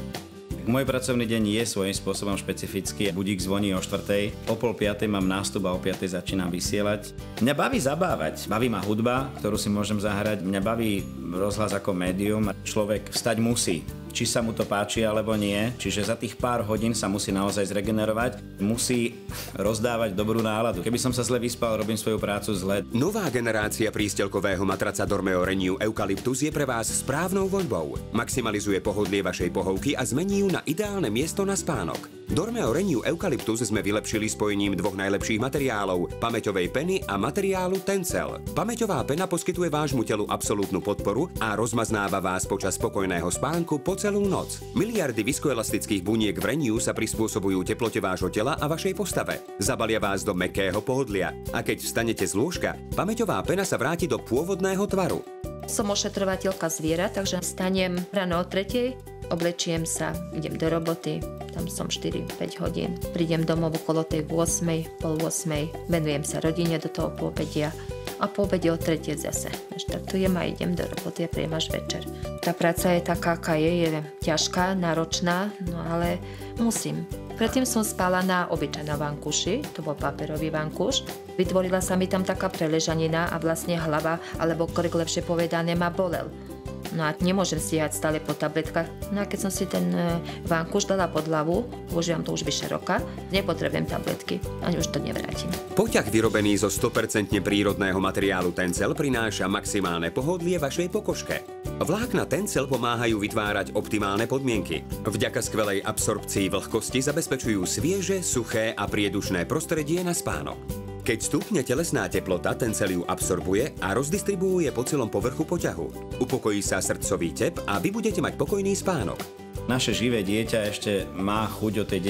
Môj pracovný deň je svojím spôsobom špecifický. Budík zvoní o 4. O pol 5. mám nástup a o 5. začínam vysielať. Mňa baví zabávať. Baví ma hudba, ktorú si môžem zahrať. Mňa baví rozhlas ako médium. Človek vstať musí či sa mu to páči alebo nie. Čiže za tých pár hodín sa musí naozaj zregenerovať, musí rozdávať dobrú náladu. Keby som sa zle vyspal, robím svoju prácu zle. Nová generácia prístelkového matraca Dormeo Renew Eucalyptus je pre vás správnou voľbou. Maximalizuje pohodlie vašej pohovky a zmení ju na ideálne miesto na spánok. Dormeo Renew Eucalyptus sme vylepšili spojením dvoch najlepších materiálov, pamäťovej peny a materiálu Tencel. Pamäťová pena poskytuje vášmu telu absolútnu podporu a rozmaznáva vás počas spokojného spánku po celú noc. Miliardy viskoelastických buniek v Renew sa prispôsobujú teplote vášho tela a vašej postave. Zabalia vás do mekého pohodlia. A keď vstanete z lôžka, pamäťová pena sa vráti do pôvodného tvaru. Som ošetrovateľka zviera, takže stanem ráno o tretej, oblečiem sa, idem do roboty, tam som 4-5 hodín. Prídem domov okolo tej 8, pol 8, venujem sa rodine do toho pôpedia a po obede o tretie zase štartujem a idem do roboty a príjem až večer. Tá práca je taká, aká je, je ťažká, náročná, no ale musím. Predtým som spala na obyčajnom vankuši, to bol paperový vankuš. Vytvorila sa mi tam taká preležanina a vlastne hlava, alebo krk lepšie povedané, ma bolel. No a nemôžem stíhať stále po tabletkách. No a keď som si ten e, vankuš dala pod hlavu, užívam to už vyše roka, nepotrebujem tabletky, ani už to nevrátim. Poťah vyrobený zo 100% prírodného materiálu Tencel prináša maximálne pohodlie vašej pokožke. Vlákna Tencel pomáhajú vytvárať optimálne podmienky. Vďaka skvelej absorpcii vlhkosti zabezpečujú svieže, suché a priedušné prostredie na spánok. Keď stupne telesná teplota, ten cel ju absorbuje a rozdistribuuje po celom povrchu poťahu. Upokojí sa srdcový tep a vy budete mať pokojný spánok. Naše živé dieťa ešte má chuť o tej